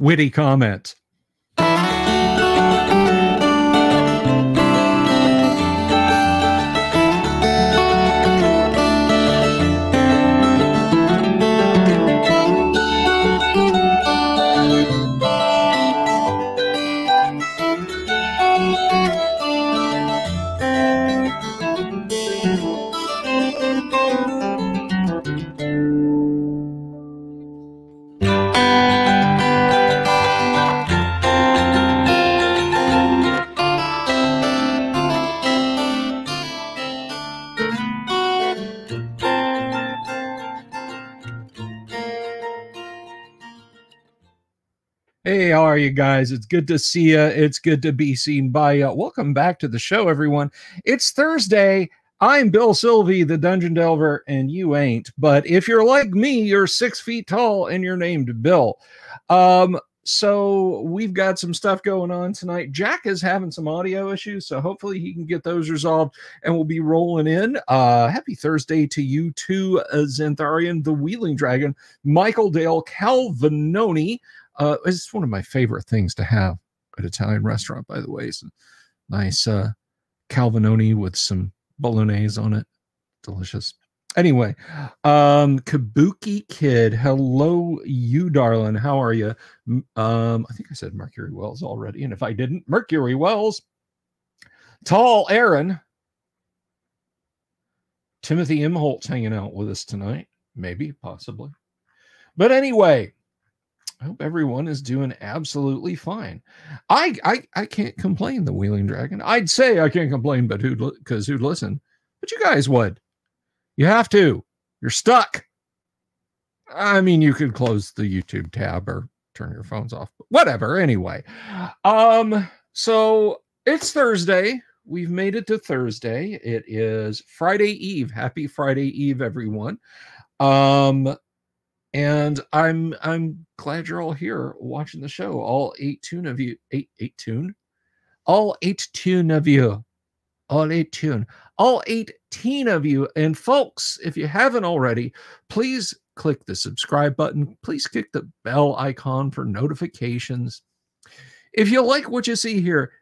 witty comment. You guys? It's good to see you. It's good to be seen by you. Welcome back to the show, everyone. It's Thursday. I'm Bill Silvey, the Dungeon Delver, and you ain't. But if you're like me, you're six feet tall and you're named Bill. Um, so we've got some stuff going on tonight. Jack is having some audio issues, so hopefully he can get those resolved and we'll be rolling in. Uh, happy Thursday to you too, Zentharian, the Wheeling Dragon, Michael Dale, Calvinoni. Uh, it's one of my favorite things to have at Italian restaurant, by the way. It's a nice uh, Calvinoni with some bolognese on it. Delicious. Anyway, um, Kabuki Kid, hello, you darling. How are you? Um, I think I said Mercury Wells already, and if I didn't, Mercury Wells, Tall Aaron, Timothy M. Holt's hanging out with us tonight, maybe, possibly. But anyway, I hope everyone is doing absolutely fine. I I I can't complain. The Wheeling Dragon. I'd say I can't complain, but who'd because who'd listen? But you guys would. You have to. You're stuck. I mean, you could close the YouTube tab or turn your phones off. But whatever. Anyway, um, so it's Thursday. We've made it to Thursday. It is Friday Eve. Happy Friday Eve, everyone. Um, and I'm I'm glad you're all here watching the show. All 18 of you, eight eight tune, all eight tune of you, all eight tune, all 18 of you. And folks, if you haven't already, please click the subscribe button. Please click the bell icon for notifications. If you like what you see here,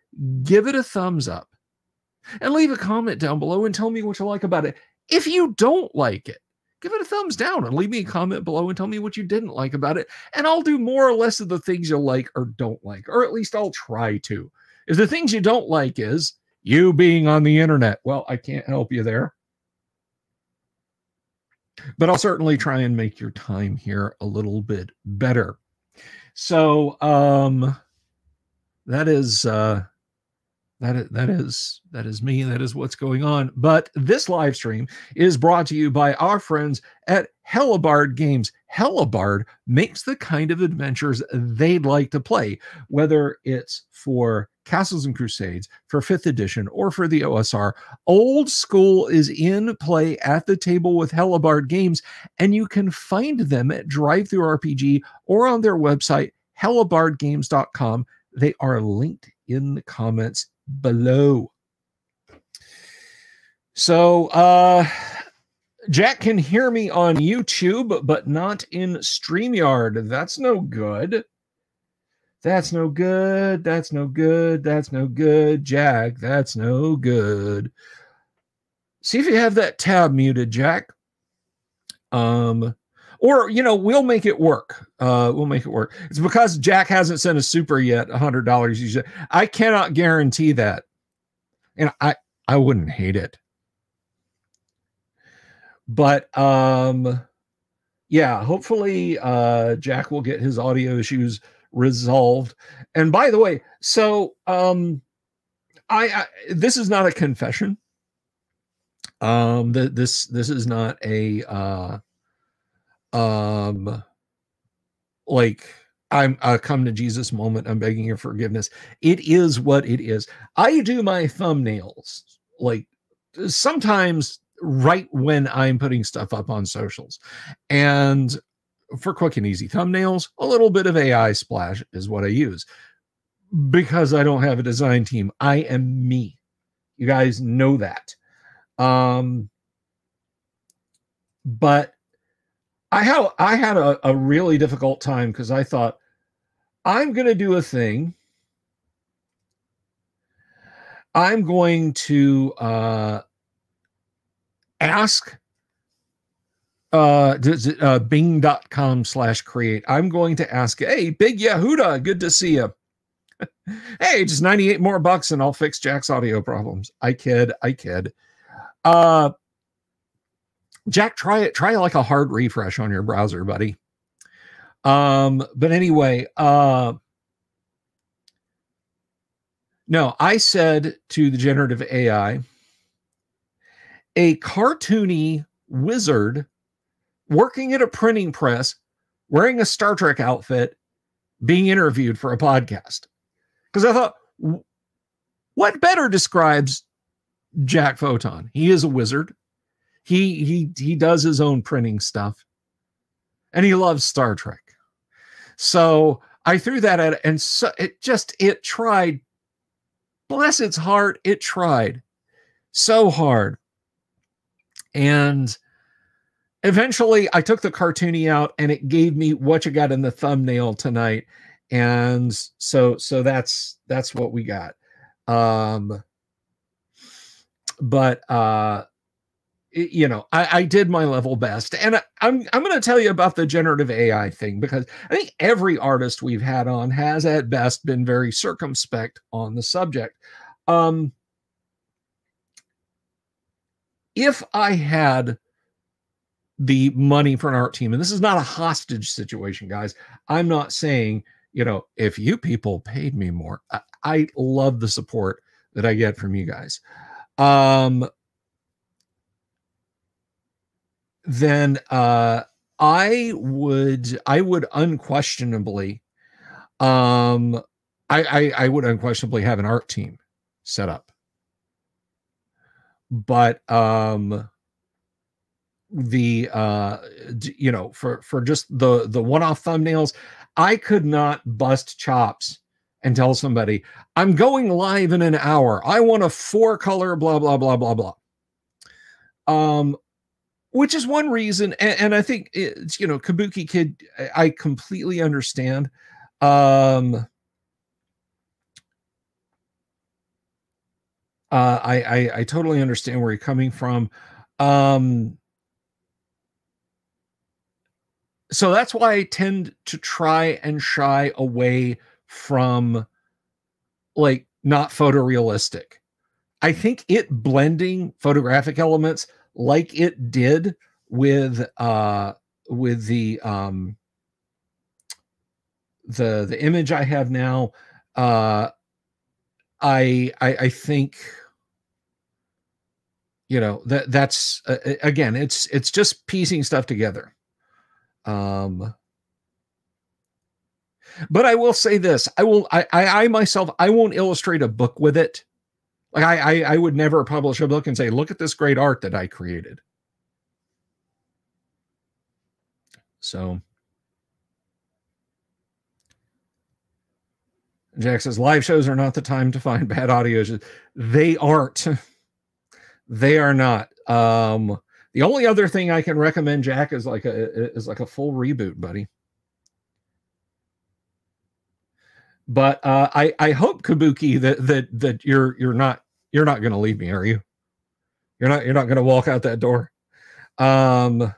give it a thumbs up and leave a comment down below and tell me what you like about it. If you don't like it, give it a thumbs down and leave me a comment below and tell me what you didn't like about it. And I'll do more or less of the things you like or don't like, or at least I'll try to. If the things you don't like is you being on the internet, well, I can't help you there. But I'll certainly try and make your time here a little bit better. So um that is uh that is, that is that is me that is what's going on. But this live stream is brought to you by our friends at Hellebarde Games. Hellebarde makes the kind of adventures they'd like to play whether it's for Castles and Crusades for 5th edition or for the OSR old school is in play at the table with Hellebarde Games and you can find them at DriveThruRPG or on their website hellebardegames.com they are linked in the comments below. So, uh, Jack can hear me on YouTube, but not in StreamYard. That's no good. That's no good. That's no good. That's no good. Jack, that's no good. See if you have that tab muted, Jack. Um, or you know, we'll make it work. Uh, we'll make it work. It's because Jack hasn't sent a super yet, a hundred dollars. I cannot guarantee that, and I I wouldn't hate it. But um, yeah, hopefully uh, Jack will get his audio issues resolved. And by the way, so um, I, I this is not a confession. Um, the, this this is not a uh um like I'm a come to Jesus moment. I'm begging your forgiveness. It is what it is. I do my thumbnails like sometimes right when I'm putting stuff up on socials. And for quick and easy thumbnails, a little bit of AI splash is what I use because I don't have a design team. I am me. You guys know that. Um, but I had I had a, a really difficult time because I thought I'm going to do a thing. I'm going to uh, ask uh, uh bing.com slash create. I'm going to ask, hey, Big Yehuda, good to see you. hey, just 98 more bucks and I'll fix Jack's audio problems. I kid, I kid. Uh Jack, try it, try like a hard refresh on your browser, buddy. Um, but anyway, uh no, I said to the generative AI, a cartoony wizard working at a printing press, wearing a Star Trek outfit, being interviewed for a podcast. Because I thought, what better describes Jack Photon? He is a wizard. He he he does his own printing stuff, and he loves Star Trek. So I threw that at and so it just it tried bless its heart, it tried so hard. And eventually I took the cartoony out and it gave me what you got in the thumbnail tonight. And so so that's that's what we got. Um but uh you know, I, I, did my level best, and I, I'm I'm going to tell you about the generative AI thing because I think every artist we've had on has at best been very circumspect on the subject. Um, if I had the money for an art team, and this is not a hostage situation, guys. I'm not saying you know if you people paid me more, I, I love the support that I get from you guys. Um, then uh, I would I would unquestionably um I, I I would unquestionably have an art team set up. But um the uh you know for for just the the one-off thumbnails i could not bust chops and tell somebody i'm going live in an hour i want a four color blah blah blah blah blah um which is one reason and, and, i think it's you know kabuki kid i completely understand um uh I, I i totally understand where you're coming from um so that's why i tend to try and shy away from like not photorealistic. I think it blending photographic elements like it did with uh with the um the the image I have now uh I I, I think you know that that's uh, again it's it's just piecing stuff together. Um but I will say this I will I I, I myself I won't illustrate a book with it like I, I, I would never publish a book and say, look at this great art that I created. So Jack says live shows are not the time to find bad audio. They aren't. they are not. Um, the only other thing I can recommend, Jack, is like a is like a full reboot, buddy. But uh, I I hope Kabuki that that that you're you're not you're not going to leave me, are you? You're not you're not going to walk out that door. Um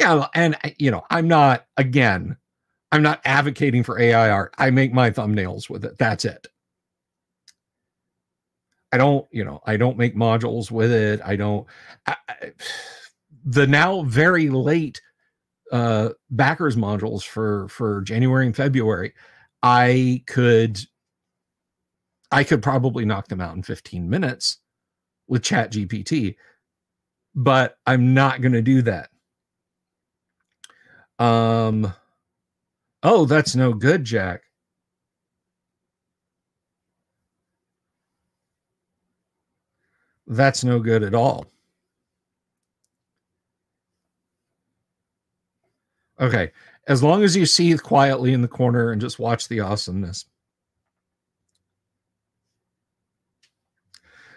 Yeah, and you know, I'm not again, I'm not advocating for AI art. I make my thumbnails with it. That's it. I don't, you know, I don't make modules with it. I don't I, the now very late uh backers modules for for January and February. I could I could probably knock them out in 15 minutes with Chat GPT, but I'm not going to do that. Um, oh, that's no good, Jack. That's no good at all. Okay. As long as you seethe quietly in the corner and just watch the awesomeness.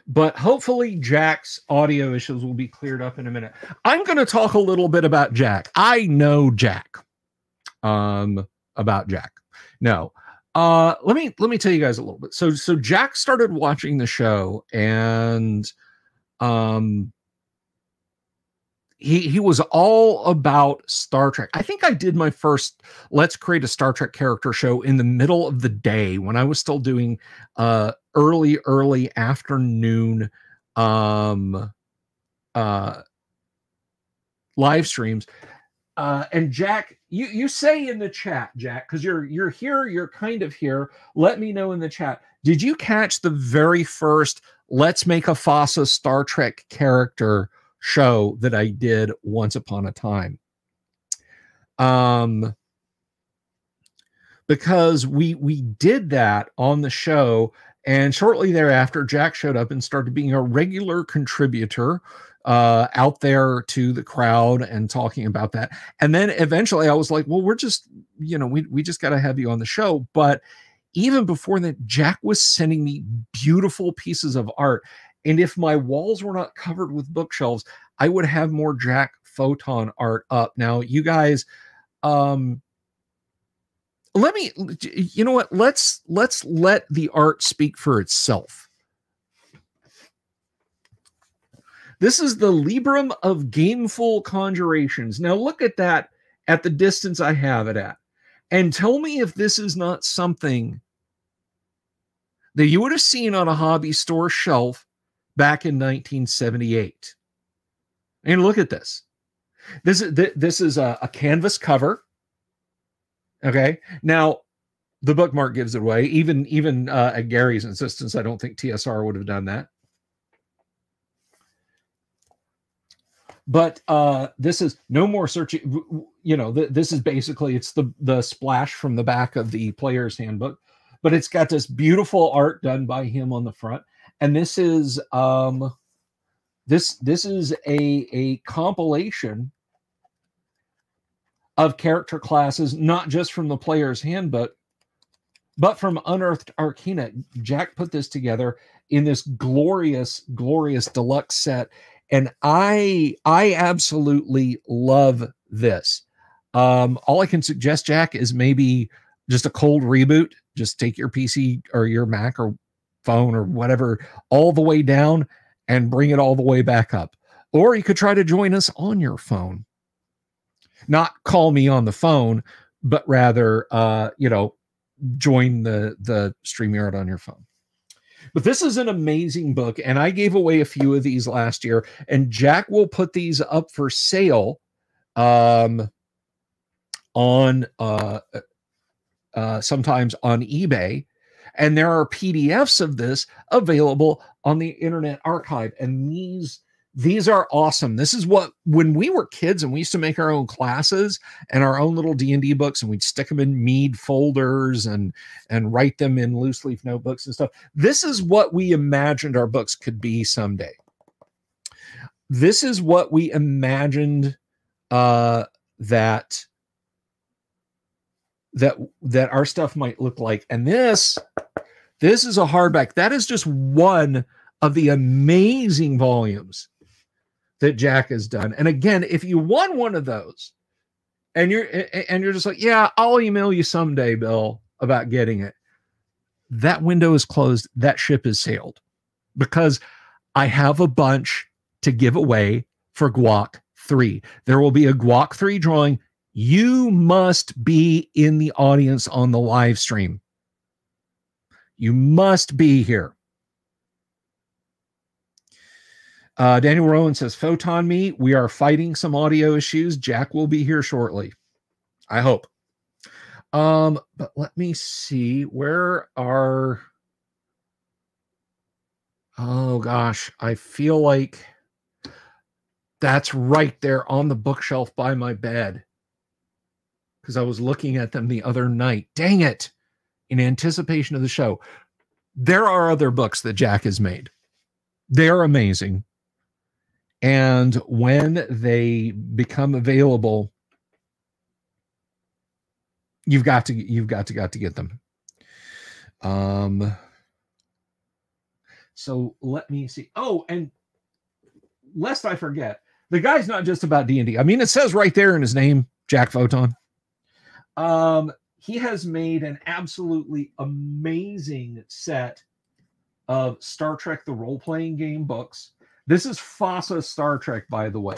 but hopefully Jack's audio issues will be cleared up in a minute. I'm going to talk a little bit about Jack. I know Jack. Um, about Jack. No. Uh, let me let me tell you guys a little bit. So so Jack started watching the show and um he he was all about Star Trek. I think I did my first let's create a Star Trek character show in the middle of the day when I was still doing uh early early afternoon um uh live streams. Uh and Jack you you say in the chat Jack cuz you're you're here you're kind of here. Let me know in the chat. Did you catch the very first let's make a FASA Star Trek character show that I did once upon a time. Um, because we we did that on the show, and shortly thereafter, Jack showed up and started being a regular contributor uh, out there to the crowd and talking about that. And then eventually, I was like, "Well, we're just you know we we just got to have you on the show," but even before that, Jack was sending me beautiful pieces of art and if my walls were not covered with bookshelves, I would have more Jack Photon art up. Now, you guys, um, let me you know what? Let's let's let the art speak for itself. This is the librum of gameful conjurations. Now look at that at the distance i have it at. And tell me if this is not something that you would have seen on a hobby store shelf back in 1978. And look at this. This is this is a, a canvas cover. Okay. Now the bookmark gives it away. Even even uh, at Gary's insistence, I don't think TSR would have done that. But uh, this is no more searching. You know, th- this is basically it's the the splash from the back of the player's handbook, but it's got this beautiful art done by him on the front and this is um this this is a a compilation of character classes not just from the player's handbook but from unearthed arcana. Jack put this together in this glorious glorious deluxe set and i i absolutely love this. Um all i can suggest jack is maybe just a cold reboot. Just take your pc or your mac or phone or whatever all the way down and bring it all the way back up. Or you could try to join us on your phone. Not call me on the phone, but rather uh, you know, join the the StreamYard on your phone. But this is an amazing book, and I gave away a few of these last year, and Jack will put these up for sale um on uh uh sometimes on eBay and there are PDFs of this available on the Internet Archive. And these these are awesome. This is what when we were kids and we used to make our own classes and our own little D&D books and we'd stick them in Mead folders and and write them in loose leaf notebooks and stuff. This is what we imagined our books could be someday. This is what we imagined uh that that that our stuff might look like. And this this is a hardback. That is just one of the amazing volumes that Jack has done. And again, if you want one of those and you're and you're just like, "Yeah, I'll email you someday, Bill, about getting it." That window is closed. That ship is sailed. Because I have a bunch to give away for Guac 3. There will be a Guac 3 drawing you must be in the audience on the live stream. You must be here. Uh, Daniel Rowan says, Photon me, we are fighting some audio issues. Jack will be here shortly. I hope. Um, but let me see. Where are. Oh gosh, I feel like that's right there on the bookshelf by my bed because I was looking at them the other night. Dang it. In anticipation of the show. There are other books that Jack has made. They're amazing. And when they become available, you've got to you've got to got to get them. Um so let me see. Oh, and lest I forget, the guy's not just about D&D. I mean, it says right there in his name, Jack Photon. Um, he has made an absolutely amazing set of Star Trek the role playing game books. This is FASA Star Trek, by the way.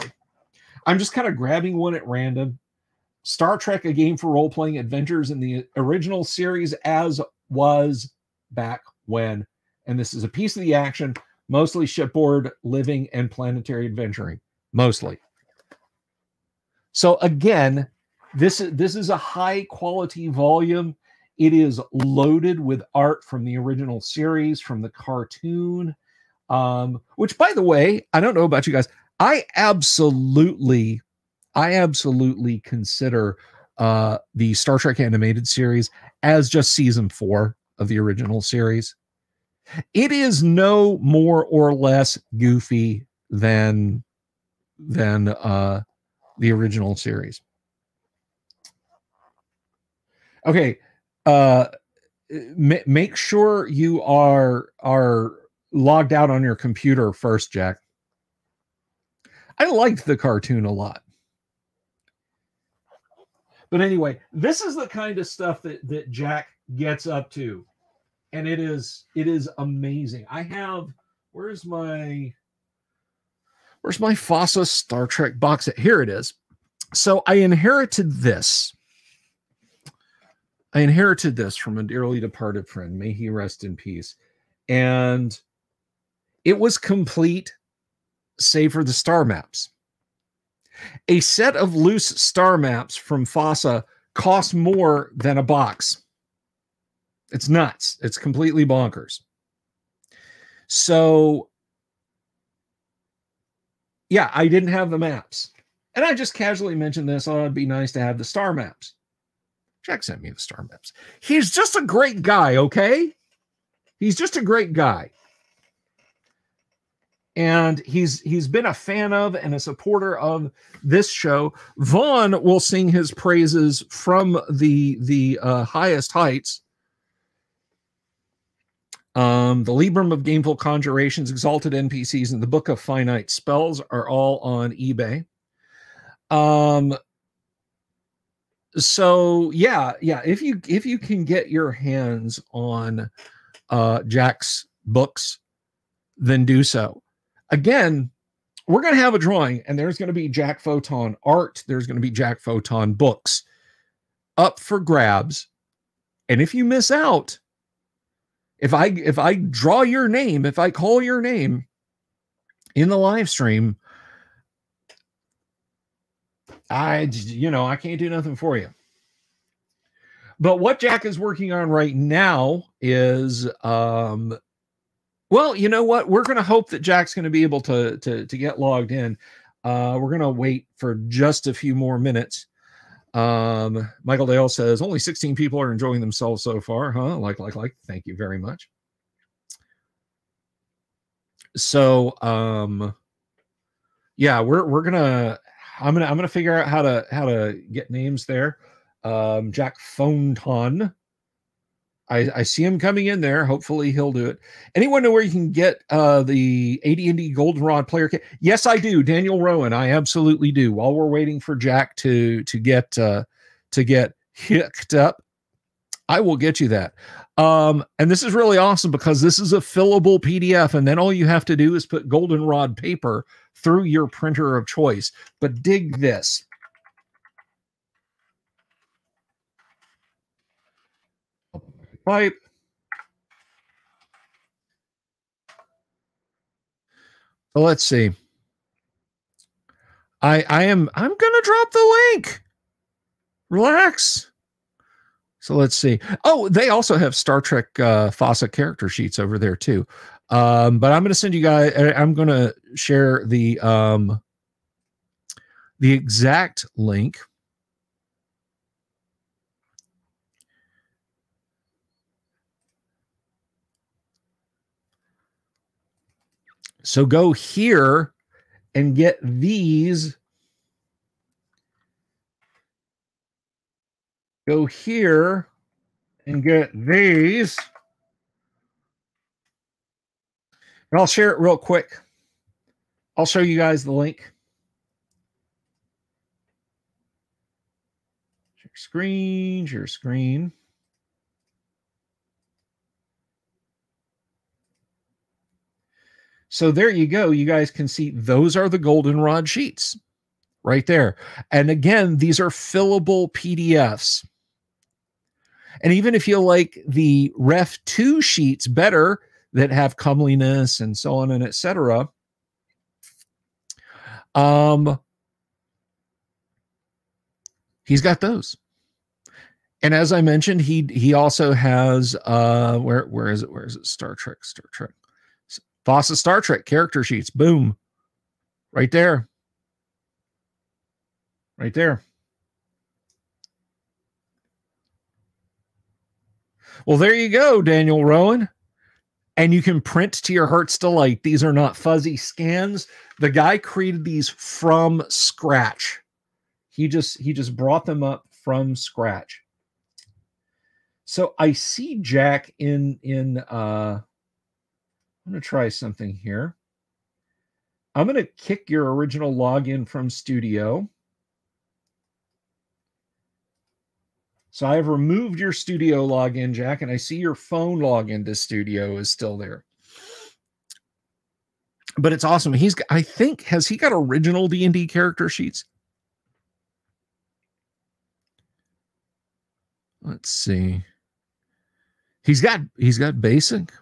I'm just kind of grabbing one at random. Star Trek, a game for role playing adventures in the original series, as was back when. And this is a piece of the action, mostly shipboard living and planetary adventuring, mostly. So again, this is this is a high quality volume. It is loaded with art from the original series, from the cartoon. Um, which, by the way, I don't know about you guys. I absolutely, I absolutely consider uh, the Star Trek animated series as just season four of the original series. It is no more or less goofy than than uh, the original series. Okay, uh, m- make sure you are are logged out on your computer first, Jack. I liked the cartoon a lot. But anyway, this is the kind of stuff that that Jack gets up to. And it is it is amazing. I have where's my where's my FASA Star Trek box set? Here it is. So I inherited this. I inherited this from a dearly departed friend. May he rest in peace. And it was complete save for the star maps. A set of loose star maps from FASA costs more than a box. It's nuts. It's completely bonkers. So, yeah, I didn't have the maps. And I just casually mentioned this. Oh, it'd be nice to have the star maps. Jack sent me the star maps. He's just a great guy, okay? He's just a great guy and he's he's been a fan of and a supporter of this show. Vaughn will sing his praises from the the uh, highest heights. Um, the Librum of Gameful Conjurations, Exalted NPCs, and the Book of Finite Spells are all on eBay. Um, so yeah, yeah. If you if you can get your hands on uh Jack's books, then do so again, we're going to have a drawing and there's going to be Jack Photon art. There's going to be Jack Photon books up for grabs. And if you miss out, if I if I draw your name, if I call your name in the live stream, I you know, I can't do nothing for you. But what Jack is working on right now is um well, you know what? We're going to hope that Jack's going to be able to to to get logged in. Uh, we're going to wait for just a few more minutes. Um, Michael Dale says only 16 people are enjoying themselves so far, huh? Like, like, like. Thank you very much. So, um, yeah, we're we're gonna. I'm gonna I'm gonna figure out how to how to get names there. Um, Jack Photon I, I, see him coming in there. Hopefully, he'll do it. Anyone know where you can get uh, the AD&D Goldenrod player kit? Yes, I do. Daniel Rowan, I absolutely do. While we're waiting for Jack to to get uh, to get hooked up, I will get you that. Um, and this is really awesome because this is a fillable PDF, and then all you have to do is put Goldenrod paper through your printer of choice. But dig this. pipe. So let's see. I I am I'm gonna drop the link. Relax. So let's see. Oh, they also have Star Trek uh, FASA character sheets over there too. Um, but I'm going to send you guys. I'm going to share the um, the exact link So go here and get these. Go here and get these. And I'll share it real quick. I'll show you guys the link. Share screen, share screen. So there you go. You guys can see those are the goldenrod sheets right there. And again, these are fillable PDFs. And even if you like the Ref 2 sheets better that have comeliness and so on and etc., um, he's got those. And as I mentioned, he he also has uh where where is it? Where is it? Star Trek, Star Trek. FASA Star Trek character sheets. Boom. Right there. Right there. Well, there you go, Daniel Rowan. And you can print to your heart's delight. These are not fuzzy scans. The guy created these from scratch. He just he just brought them up from scratch. So I see Jack in in uh I'm going to try something here. I'm going to kick your original login from Studio. So I've removed your Studio login, Jack, and I see your phone login to Studio is still there. But it's awesome. He's, I think, has he got original D and D character sheets? Let's see. He's got he's got basic.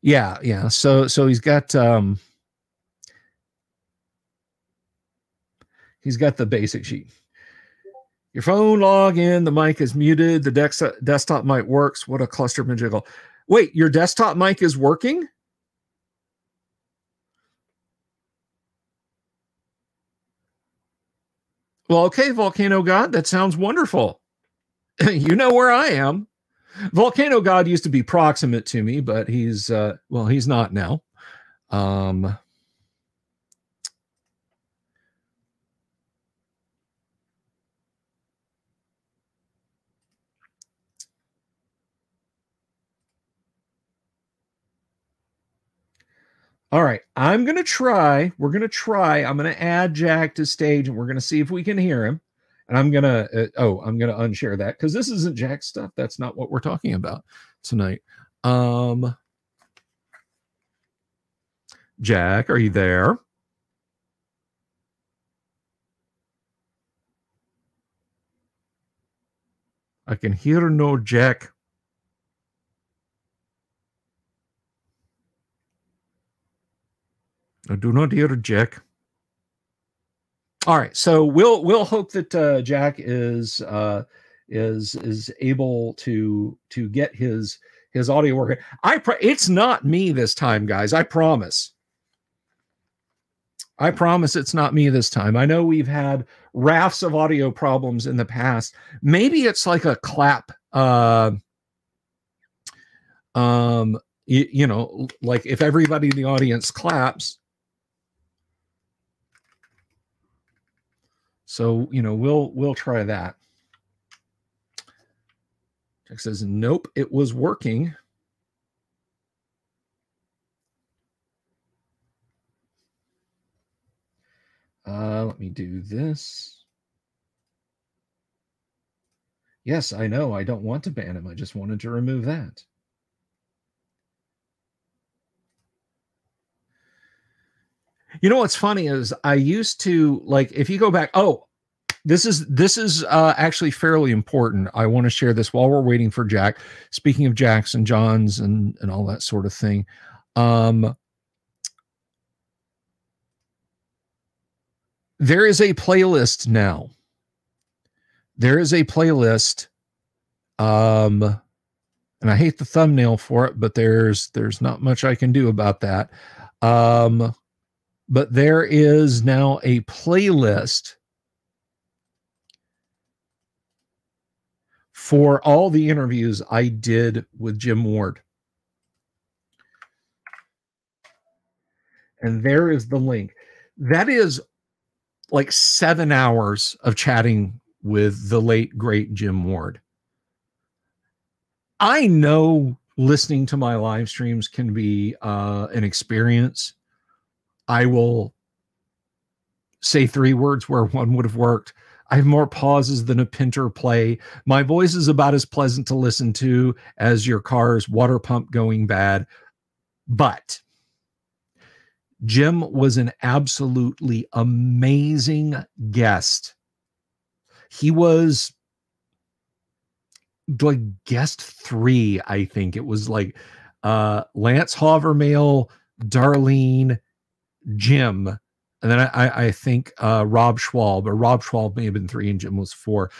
Yeah, yeah. So so he's got um he's got the basic sheet. Your phone log in, the mic is muted, the dex- desktop mic works. What a cluster jiggle. Wait, your desktop mic is working? Well, okay, Volcano God, that sounds wonderful. you know where I am. Volcano God used to be proximate to me, but he's uh, well, he's not now. Um, All right, I'm going to try. We're going to try. I'm going to add Jack to stage and we're going to see if we can hear him and I'm gonna uh, oh I'm gonna unshare that because this isn't Jack stuff. That's not what we're talking about tonight. Um, Jack, are you there? I can hear no Jack. I do not hear Jack. All right, so we'll we'll hope that uh, Jack is uh, is is able to to get his his audio working. I pr- it's not me this time, guys. I promise. I promise it's not me this time. I know we've had rafts of audio problems in the past. Maybe it's like a clap. Uh, um, you know, like if everybody in the audience claps, So, you know, we'll we'll try that. Jack says, nope, it was working. Uh, let me do this. Yes, I know. I don't want to ban him. I just wanted to remove that. You know what's funny is I used to like if you go back. Oh, this is this is uh, actually fairly important. I want to share this while we're waiting for Jack. Speaking of Jacks and Johns and and all that sort of thing, um, there is a playlist now. There is a playlist, um, and I hate the thumbnail for it, but there's there's not much I can do about that. Um, but there is now a playlist for all the interviews I did with Jim Ward. And there is the link. That is like seven hours of chatting with the late, great Jim Ward. I know listening to my live streams can be uh, an experience I will say three words where one would have worked. I have more pauses than a Pinter play. My voice is about as pleasant to listen to as your car's water pump going bad. But Jim was an absolutely amazing guest. He was like guest three, I think. It was like uh Lance Hawvermale, Darlene, Jim, and then I, I think uh, Rob Schwalb, or Rob Schwalb may have been three and Jim was four.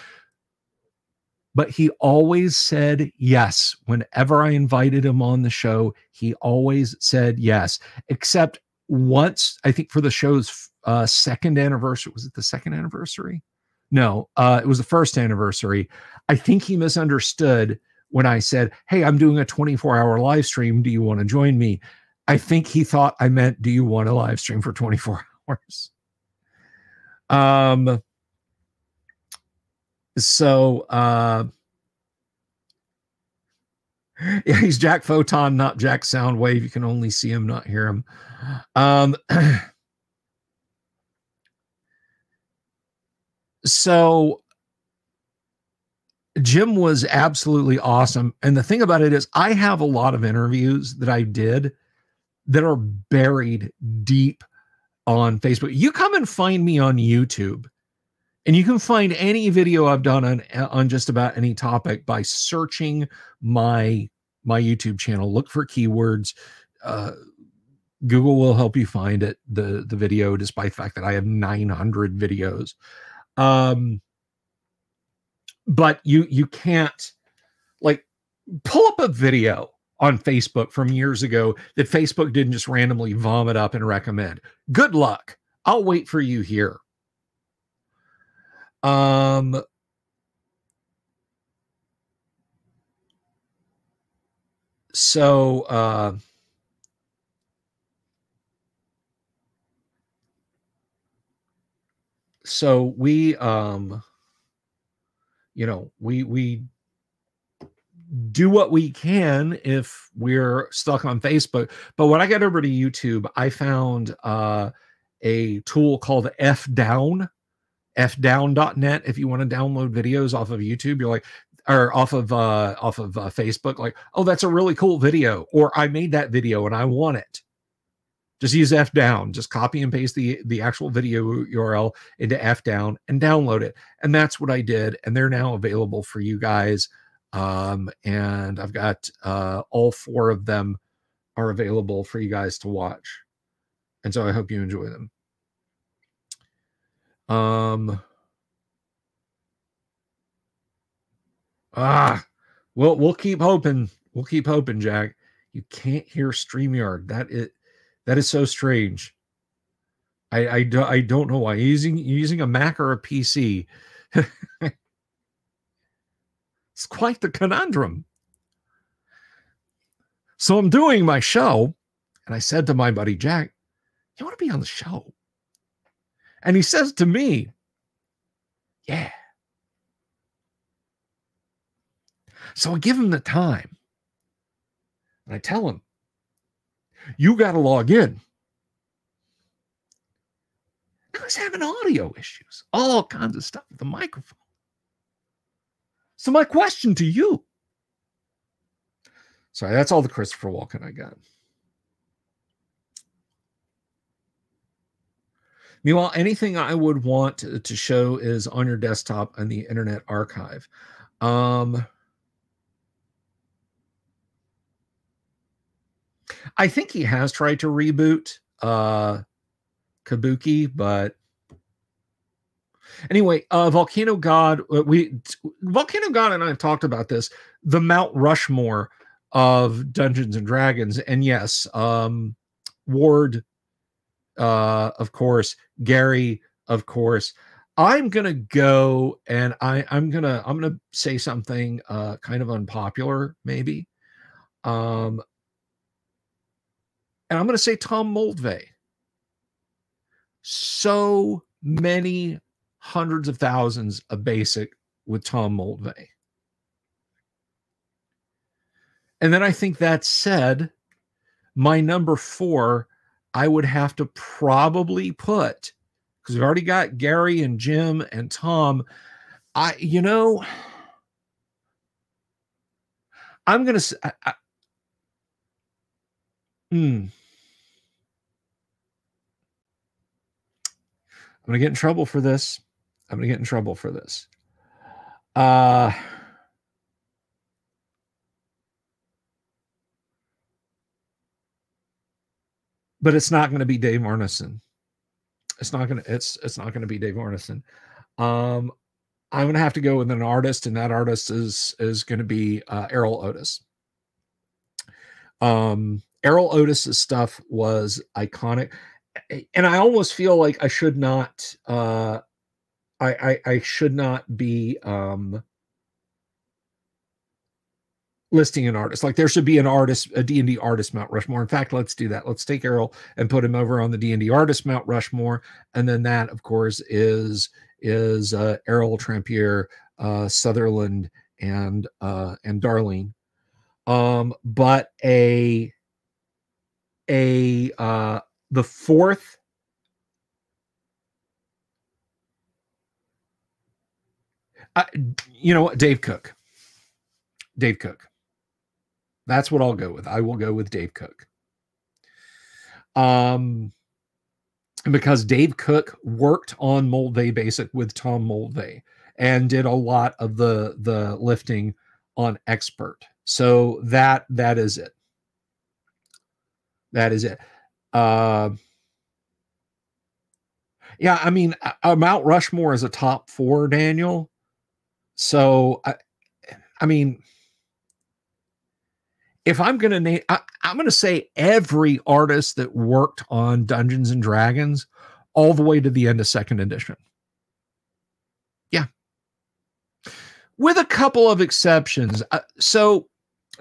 But he always said yes. Whenever I invited him on the show, he always said yes. Except once, I think for the show's uh, second anniversary, was it the second anniversary? No, uh, it was the first anniversary. I think he misunderstood when I said, Hey, I'm doing a 24 hour live stream. Do you want to join me? I think he thought I meant, Do you want a live stream for 24 hours? Um, so, uh, yeah, he's Jack Photon, not Jack Soundwave. You can only see him, not hear him. Um, so Jim was absolutely awesome. And the thing about it is, I have a lot of interviews that I did that are buried deep on Facebook. You come and find me on YouTube, and you can find any video I've done on on just about any topic by searching my my YouTube channel. Look for keywords. Uh, Google will help you find it. the The video, despite the fact that I have 900 videos. Um, but you you can't like pull up a video on Facebook from years ago that Facebook didn't just randomly vomit up and recommend. Good luck. I'll wait for you here. Um so uh so we um you know we we do what we can if we're stuck on facebook but when i got over to youtube i found uh a tool called f down fdown.net if you want to download videos off of youtube you're like or off of uh off of uh, facebook like oh that's a really cool video or i made that video and i want it just use F down, just copy and paste the, the actual video URL into F down and download it. And that's what I did. And they're now available for you guys. Um, and I've got uh, all four of them are available for you guys to watch. And so I hope you enjoy them. Um, ah, we'll, we'll keep hoping. We'll keep hoping, Jack. You can't hear StreamYard. That is that is so strange. I I, do, I don't know why using using a Mac or a PC. it's quite the conundrum. So I'm doing my show, and I said to my buddy Jack, "You want to be on the show?" And he says to me, "Yeah." So I give him the time. And I tell him, you got to log in. I was having audio issues, all kinds of stuff with the microphone. So, my question to you sorry, that's all the Christopher Walken I got. Meanwhile, anything I would want to show is on your desktop in the Internet Archive. Um, I think he has tried to reboot uh Kabuki, but anyway, uh Volcano God, uh, we Volcano God and I have talked about this, the Mount Rushmore of Dungeons and Dragons. And yes, um Ward, uh, of course, Gary, of course. I'm gonna go and I, I'm gonna I'm gonna say something uh kind of unpopular, maybe. Um, and I'm to say Tom Moldvay. So many hundreds of thousands of basic with Tom Moldvay. And then I think that said, my number four, I would have to probably put because we've already got Gary and Jim and Tom. I, you know, I'm gonna. I, hmm. I'm gonna get in trouble for this. I'm gonna get in trouble for this. Uh but it's not going to be Dave Arneson. It's not going to it's it's not going to be Dave Arneson. Um I'm going to have to go with an artist and that artist is is going to be uh Erol Otus. Um Erol Otus's stuff was iconic and I almost feel like I should not uh I I, I should not be um listing an artist. Like there should be an artist, a D&D artist Mount Rushmore. In fact, let's do that. Let's take Erol and put him over on the D&D artist Mount Rushmore. And then that, of course, is is uh, Erol Trampier, uh, Sutherland, and uh, and Darlene. Um, but a a uh, the fourth uh, you know what? Dave cook. Dave cook. That's what i'll go with. I will go with dave cook. Um because dave cook worked on moldvay basic with tom moldvay and did a lot of the the lifting on expert. So that that is it. That is it. Uh, yeah, I mean, uh, Mount Rushmore is a top four, Daniel. So, I, I mean, if I'm to name, I, I'm going to say every artist that worked on Dungeons and Dragons all the way to the end of second edition. Yeah. With a couple of exceptions. Uh, so,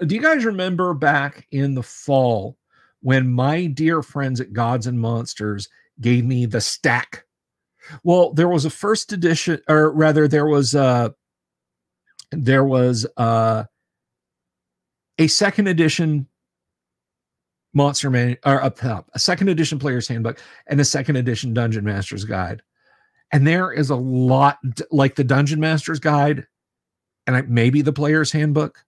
do you guys remember back in the fall when my dear friends at Gods and Monsters gave me the stack. Well, there was a first edition, or rather, there was a there was a, a second edition Monster Man or a, a second edition Player's Handbook and a second edition Dungeon Master's Guide, and there is a lot like the Dungeon Master's Guide, and maybe the Player's Handbook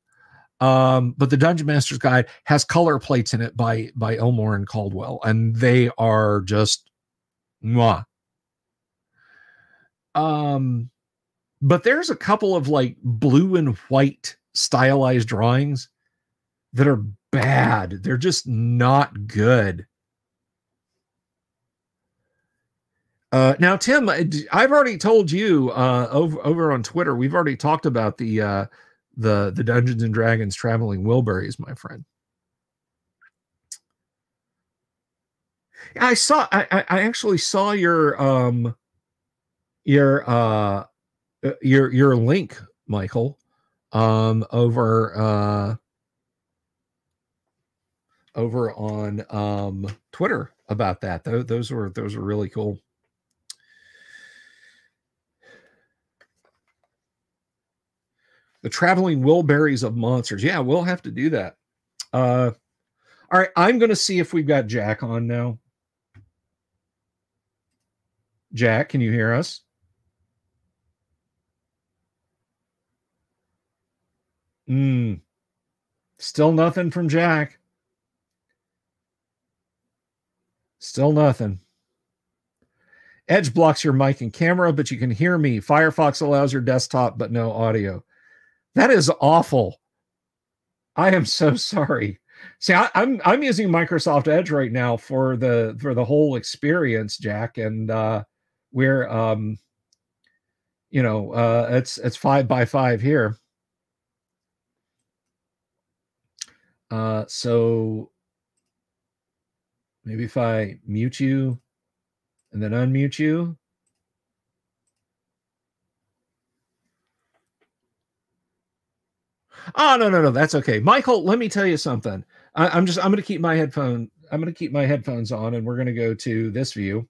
um, but the Dungeon Master's Guide has color plates in it by by Elmore and Caldwell, and they are just mwah. Um, but there's a couple of like blue and white stylized drawings that are bad. They're just not good. Uh, now, Tim, I've already told you uh, over over on Twitter. We've already talked about the uh, the the Dungeons and Dragons traveling Wilburys, my friend. I saw I I actually saw your um your uh, your your link, Michael, um over uh over on um Twitter about that. Those, those were those were really cool. the traveling Wilburys of monsters. Yeah, we'll have to do that. Uh, all right, I'm going to see if we've got Jack on now. Jack, can you hear us? Hmm. Still nothing from Jack. Still nothing. Edge blocks your mic and camera, but you can hear me. Firefox allows your desktop, but no audio. That is awful. I am so sorry. See, I, am I'm, I'm using Microsoft Edge right now for the for the whole experience, Jack, and uh, we're um, you know, uh, it's it's five by five here. Uh, so maybe if I mute you and then unmute you, Oh no, no, no, that's okay. Michael, let me tell you something. I, am just I'm gonna keep my headphone, I'm gonna keep my headphones on and we're gonna go to this view.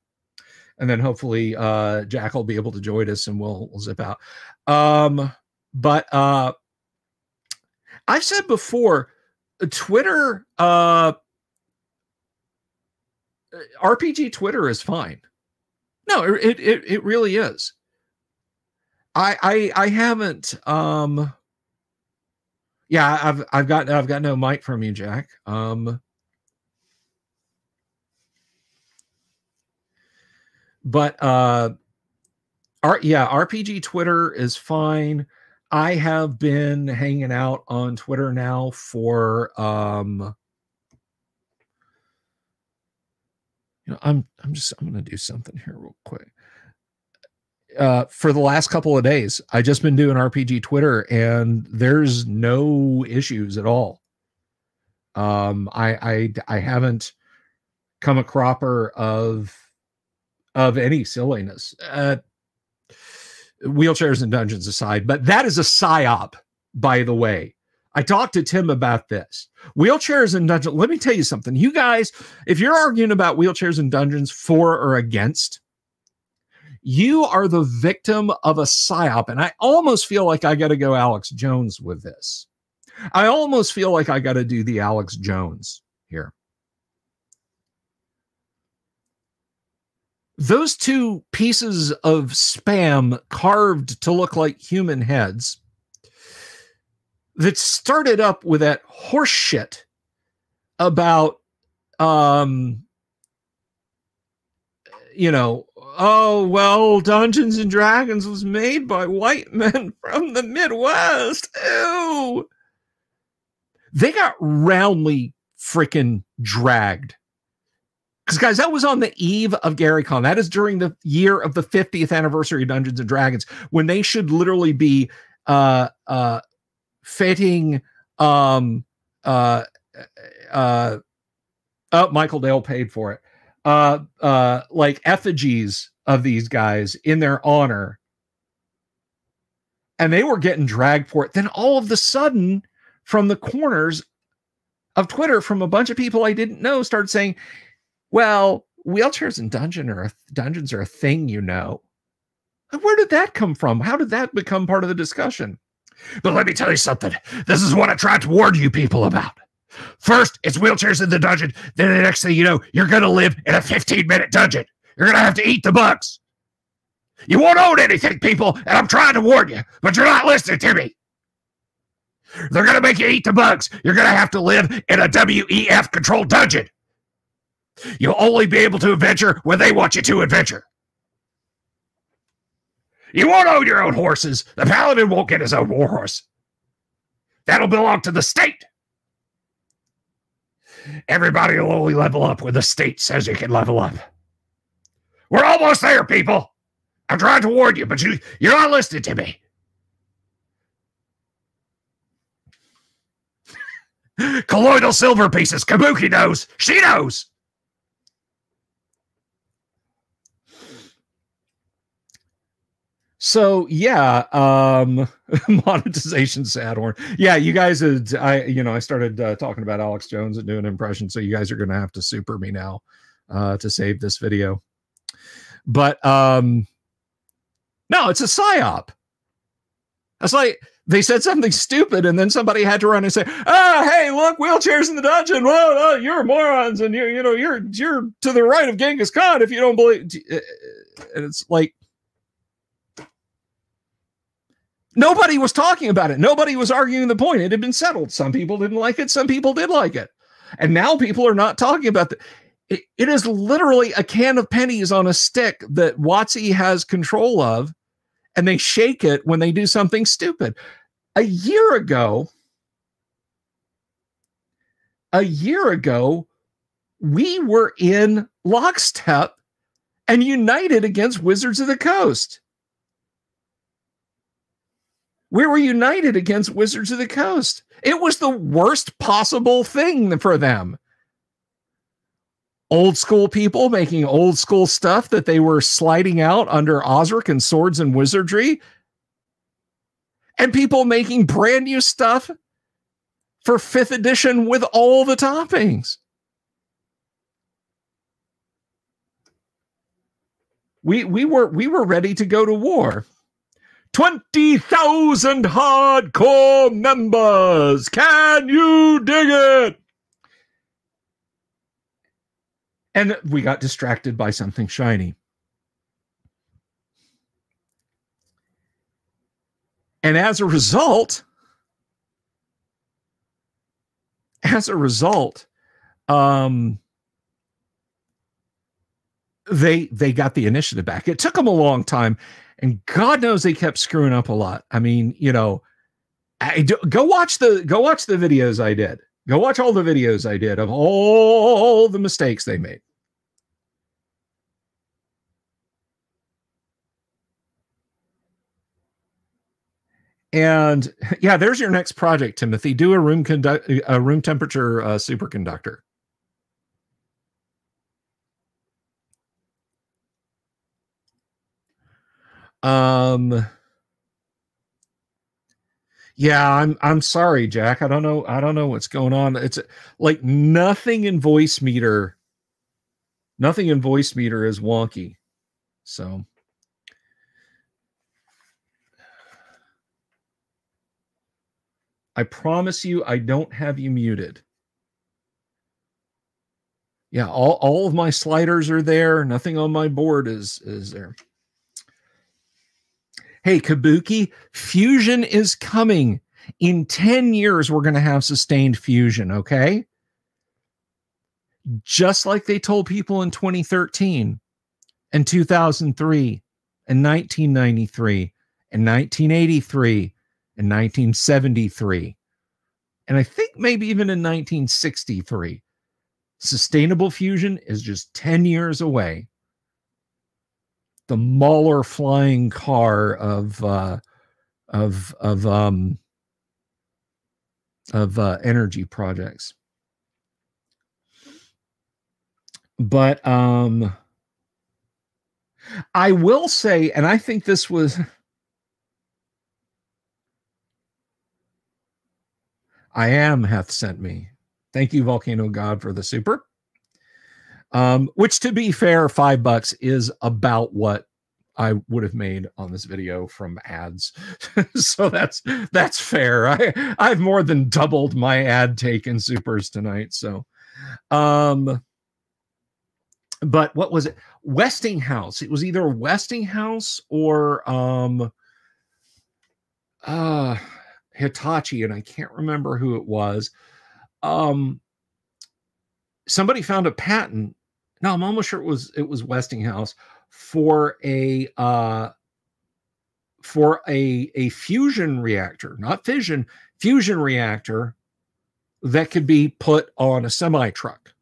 And then hopefully uh Jack will be able to join us and we'll, we'll zip out. Um, but uh I've said before, Twitter, uh RPG Twitter is fine. No, it it it really is. I I I haven't um yeah, I've I've got I've got no mic from you, Jack. Um but uh R, yeah, RPG Twitter is fine. I have been hanging out on Twitter now for um you know, I'm I'm just I'm gonna do something here real quick. Uh, for the last couple of days, I just been doing RPG Twitter, and there's no issues at all. Um, I I I haven't come a cropper of of any silliness. Uh, wheelchairs and dungeons aside, but that is a psyop, by the way. I talked to Tim about this. Wheelchairs and dungeons. Let me tell you something. You guys, if you're arguing about wheelchairs and dungeons for or against, you are the victim of a psyop. And I almost feel like I got to go Alex Jones with this. I almost feel like I got to do the Alex Jones here. Those two pieces of spam carved to look like human heads that started up with that horseshit about um you know oh well dungeons and dragons was made by white men from the midwest. Ew. They got roundly freaking dragged because guys that was on the eve of GaryCon that is during the year of the 50th anniversary of dungeons and dragons when they should literally be uh uh fitting um uh uh oh michael dale paid for it. Uh uh like effigies of these guys in their honor. And they were getting dragged for it. Then all of the sudden from the corners of twitter from a bunch of people i didn't know started saying well wheelchairs and dungeon are dungeons are a thing you know where did that come from how did that become part of the discussion but let me tell you something. This is what I tried to warn you people about. First, it's wheelchairs in the dungeon. Then the next thing you know, you're going to live in a 15 minute dungeon. You're going to have to eat the bugs. You won't own anything, people, and I'm trying to warn you, but you're not listening to me. They're going to make you eat the bugs. You're going to have to live in a WEF controlled dungeon. You'll only be able to adventure when they want you to adventure. You won't own your own horses. The paladin won't get his own war horse. That'll belong to the state. Everybody will only level up when the state says you can level up. We're almost there, people. I'm trying to warn you, but you, you're not listening to me. Colloidal silver pieces. Kabuki knows. She knows. So yeah, um, monetization sad horn. Yeah, you guys had I you know I started uh, talking about Alex Jones and doing an impression, so you guys are gonna have to super me now uh, to save this video. But um, no, it's a psyop. It's like they said something stupid, and then somebody had to run and say, "Ah, hey, look, wheelchairs in the dungeon. Well, uh, you're morons, and you you know you're you're to the right of Genghis Khan if you don't believe." And it's like Nobody was talking about it. Nobody was arguing the point. It had been settled. Some people didn't like it. Some people did like it. And now people are not talking about it. It, it is literally a can of pennies on a stick that WotC has control of, and they shake it when they do something stupid. A year ago, a year ago, we were in lockstep and united against Wizards of the Coast we were united against Wizards of the Coast. It was the worst possible thing for them. Old school people making old school stuff that they were sliding out under Osric and Swords and Wizardry. And people making brand new stuff for fifth edition with all the toppings. We we were we were ready to go to war. 20,000 hardcore members. Can you dig it? And we got distracted by something shiny. And as a result, as a result, um, they they got the initiative back. It took them a long time and God knows they kept screwing up a lot. I mean, you know, I do, go watch the go watch the videos I did. Go watch all the videos I did of all the mistakes they made. And yeah, there's your next project, Timothy. Do a room conduct a room temperature uh, superconductor. Um. Yeah, I'm I'm sorry, Jack. I don't know. I don't know what's going on. It's like nothing in Voicemeeter. Nothing in Voicemeeter is wonky. So. I promise you, I don't have you muted. Yeah, all, all of my sliders are there. Nothing on my board is is there. Hey, Kabuki, fusion is coming. In 10 years, we're going to have sustained fusion, okay? Just like they told people in 2013 and 2003 and 1993 and 1983 and 1973, and I think maybe even in 1963. Sustainable fusion is just 10 years away. The Moller flying car of uh, of of um of uh, energy projects. But um I will say, and I think this was I am hath sent me. Thank you, Volcano God, for the super. Um, which to be fair, five bucks is about what I would have made on this video from ads. so that's that's fair. I I've more than doubled my ad take in supers tonight. So um but what was it? Westinghouse. It was either Westinghouse or um uh Hitachi, and I can't remember who it was. Um, somebody found a patent. No, I'm almost sure it was it was Westinghouse for a uh, for a a fusion reactor, not fission, fusion reactor that could be put on a semi truck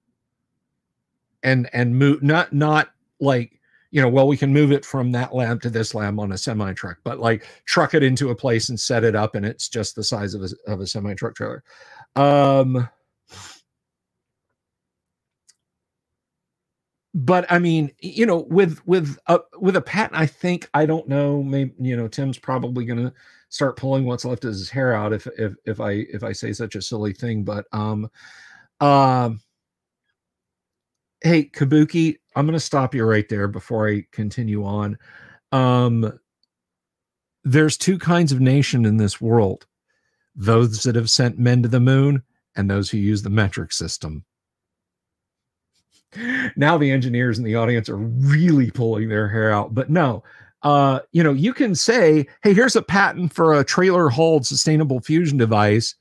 and and move not not like you know, well, we can move it from that lab to this lab on a semi truck, but like truck it into a place and set it up, and it's just the size of a, of a semi truck trailer. Um, but I mean, you know, with with a with a patent, I think I don't know. Maybe you know, Tim's probably going to start pulling what's left of his hair out if if if I if I say such a silly thing. But um, um. Hey, Kabuki, I'm going to stop you right there before I continue on. Um, there's two kinds of nation in this world those that have sent men to the moon and those who use the metric system. Now the engineers in the audience are really pulling their hair out, but no, uh, you know, you can say, hey, here's a patent for a trailer hauled sustainable fusion device.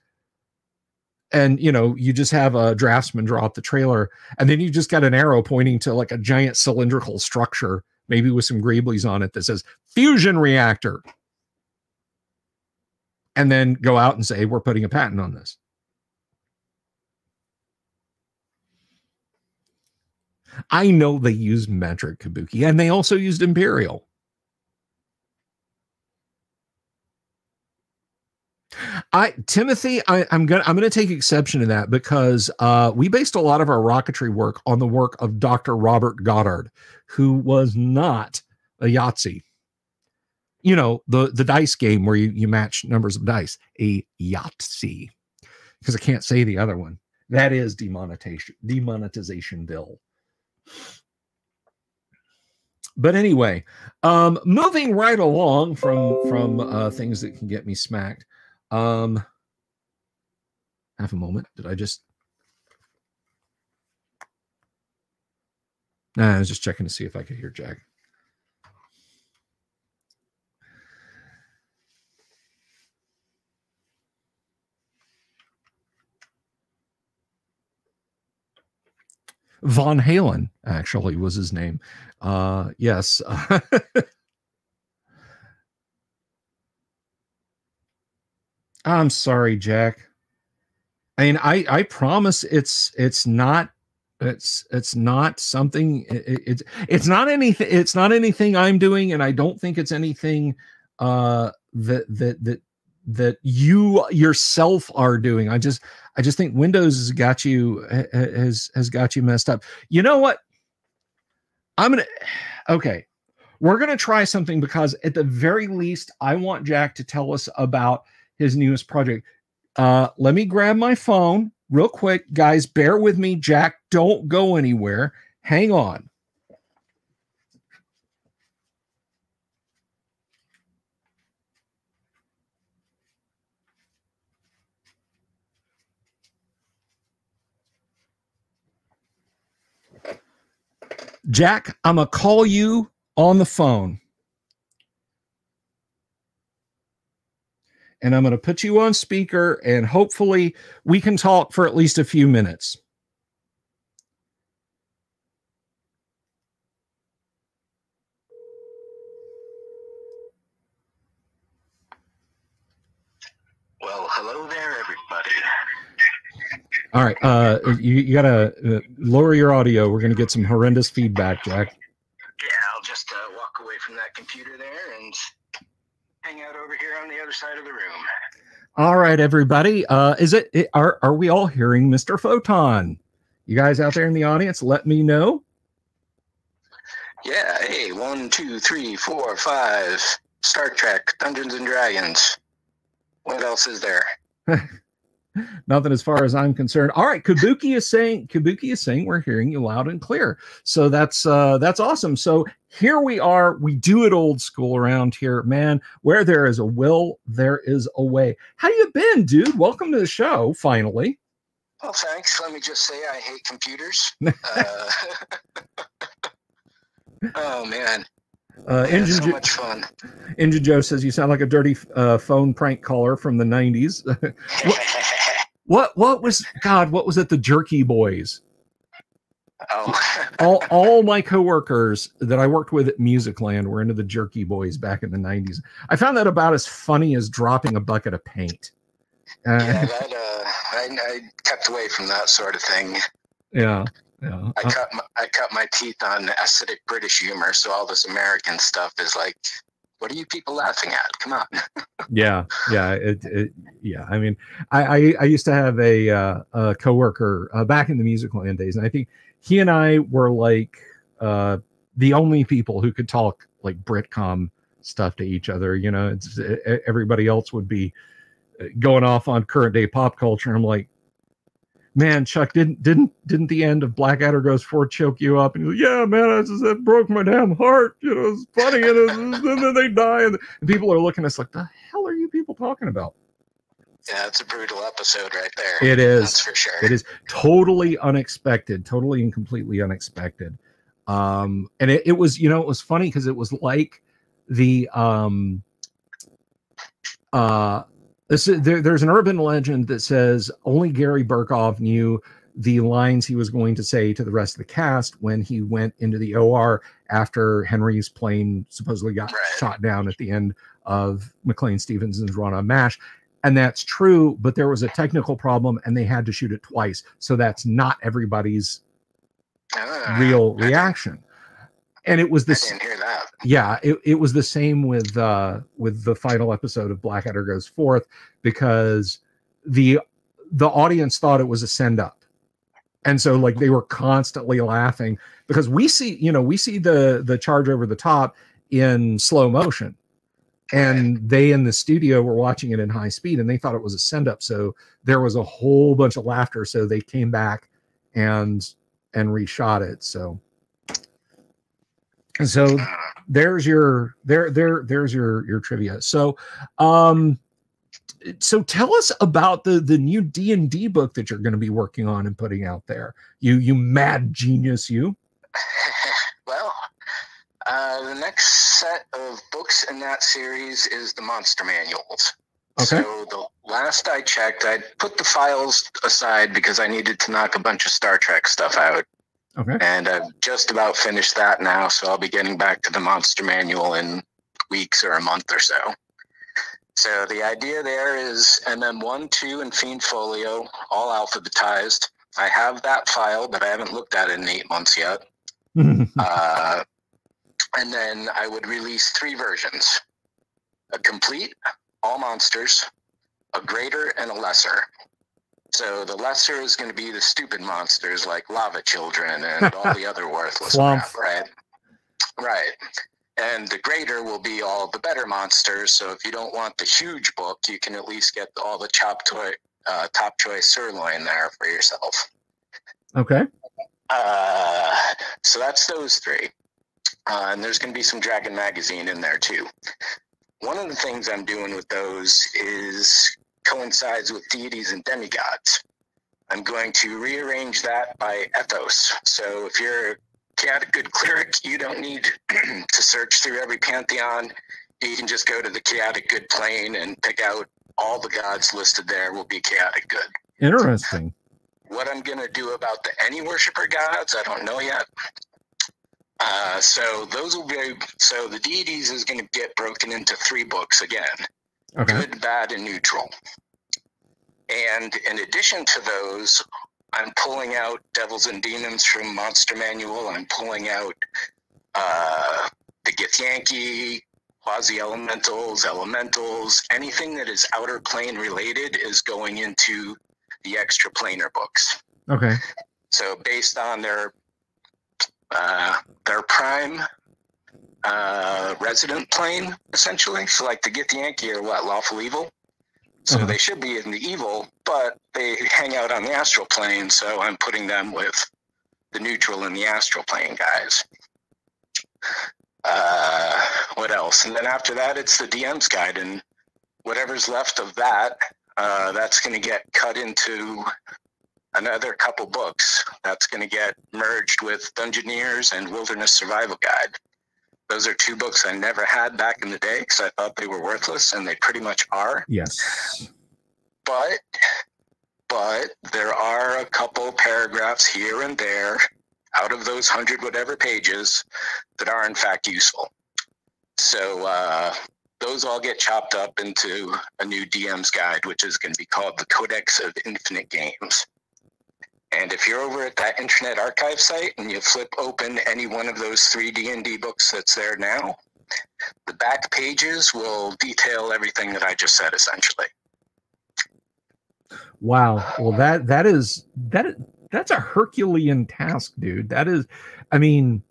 And you know you just have a draftsman draw up the trailer and then you just got an arrow pointing to like a giant cylindrical structure maybe with some greeblies on it that says fusion reactor. And then go out and say we're putting a patent on this i know they used metric kabuki and they also used imperial I Timothy, I, am gonna I'm gonna take exception to that because uh, we based a lot of our rocketry work on the work of Dr. Robert Goddard, who was not a Yahtzee. You know the the dice game where you you match numbers of dice, a Yahtzee, because I can't say the other one. That is demonetization demonetization bill. But anyway, um, moving right along from from uh, things that can get me smacked. Um, a moment. Did I just? Nah, I was just checking to see if I could hear Jack. Von Halen actually was his name. Uh, yes. I'm sorry, Jack. I mean, I I promise it's it's not it's it's not something it, it's it's not anything it's not anything I'm doing, and I don't think it's anything uh that that that that you yourself are doing. I just I just think Windows has got you has has got you messed up. You know what? I'm gonna okay. We're gonna try something because at the very least, I want Jack to tell us about his newest project. Uh, let me grab my phone real quick, guys. Bear with me, Jack. Don't go anywhere. Hang on. Jack, I'm going to call you on the phone. And I'm going to put you on speaker and hopefully we can talk for at least a few minutes. Well, hello there, everybody. All right. Uh, you, you got to uh, lower your audio. We're going to get some horrendous feedback, Jack. Yeah, I'll just uh, walk away from that computer there and hang out over here on the other side of the room. All right, everybody. Uh, is it, it are are we all hearing Mr. Photon? You guys out there in the audience, let me know. Yeah. Hey, one, two, three, four, five. Star Trek, Dungeons and Dragons. What else is there? Nothing as far as I'm concerned. All right, Kabuki is saying Kabuki is saying we're hearing you loud and clear. So that's uh that's awesome. So here we are. We do it old school around here, man. Where there is a will, there is a way. How you been, dude? Welcome to the show. Finally. Well, thanks. Let me just say I hate computers. uh, oh man. Uh, Yeah, Engine, so much fun. Engine Joe says you sound like a dirty uh, phone prank caller from the '90s. what? What was God? What was it? The Jerky Boys. oh, all all my coworkers that I worked with at Musicland were into the Jerky Boys back in the '90s. I found that about as funny as dropping a bucket of paint. Uh, yeah, that uh, I, I kept away from that sort of thing. yeah, yeah. I Uh, cut my, I cut my teeth on acidic British humor, so all this American stuff is like, what are you people laughing at? Come on. yeah, yeah, it, it, yeah. I mean, I, I, I used to have a, uh, a coworker uh, back in the Musicland days, and I think he and I were like uh, the only people who could talk like Britcom stuff to each other. You know, it's everybody else would be uh, going off on current day pop culture. I'm like, man, Chuck, didn't didn't didn't the end of Blackadder Goes Forth choke you up? And he's like, yeah, man, I just, it broke my damn heart. You know, it's funny, and, it's, and then they die, and, and people are looking at us like, the hell are you people talking about? Yeah, it's a brutal episode right there. It is. That's for sure. It is totally unexpected, totally and completely unexpected. Um, and it, it was, you know, it was funny because it was like the um uh this is, there, there's an urban legend that says only Gary Burghoff knew the lines he was going to say to the rest of the cast when he went into the OR after Henry's plane supposedly got Right. shot down at the end of McLean Stevenson's run on MASH. And that's true, but there was a technical problem and they had to shoot it twice. So that's not everybody's Ah, real reaction. And it was this didn't hear that. yeah it, it was the same with uh with the final episode of blackadder goes forth because the the audience thought it was a send up. And so like they were constantly laughing because we see you know we see the the charge over the top in slow motion. And they in the studio were watching it in high speed and they thought it was a send up. So there was a whole bunch of laughter. So they came back and and reshot it. So so Ah, there's your there there there's your your trivia so um so tell us about the the new d&d book that you're going to be working on and putting out there you you mad genius you well, uh, the next set of books in that series is the Monster Manuals. Okay. So the last I checked, I put the files aside because I needed to knock a bunch of Star Trek stuff out. Okay. And I've just about finished that now, so I'll be getting back to the monster manual in weeks or a month or so. So the idea there is MM1, 2, and Fiend Folio, all alphabetized. I have that file, but I haven't looked at it in eight months yet. uh, and then I would release three versions a complete, all monsters, a greater, and a lesser. So the lesser is going to be the stupid monsters like lava children and all the other worthless crap, right? Right. And the greater will be all the better monsters. So if you don't want the huge book, you can at least get all the top toy, uh, top choice sirloin there for yourself. Okay. Uh, so that's those three. Uh, and there's going to be some Dragon Magazine in there too. One of the things I'm doing with those is coincides with deities and demigods. I'm going to rearrange that by ethos. So if you're a chaotic good cleric, you don't need to search through every pantheon. You can just go to the chaotic good plane and pick out all the gods listed there will be chaotic good. Interesting. What I'm going to do about the any worshiper gods, I don't know yet. Uh, so those will be so the deities is going to get broken into three books again Okay. good, bad, and neutral. And in addition to those, I'm pulling out Devils and Demons from Monster Manual. I'm pulling out uh, the Githyanki, Quasi Elementals, Elementals. Anything that is outer plane related is going into the extra planar books. Okay. So based on their uh, their prime uh, resident plane, essentially. So like to Githyanki are what lawful evil. So Uh-huh. they should be in the evil, but they hang out on the astral plane. So I'm putting them with the neutral and the astral plane guys. Uh, what else? And then after that, it's the DM's guide, and whatever's left of that, uh, that's going to get cut into another couple books. That's going to get merged with Dungeoneers and Wilderness Survival Guide. Those are two books I never had back in the day because I thought they were worthless, and they pretty much are. Yes. But, but there are a couple paragraphs here and there out of those hundred whatever pages that are in fact useful. So uh, those all get chopped up into a new DM's guide, which is going to be called the Codex of Infinite Games. And if you're over at that Internet Archive site and you flip open any one of those three D&D books that's there now, the back pages will detail everything that I just said, essentially. Wow. Well, that that is that that's a Herculean task, dude. That is, I mean,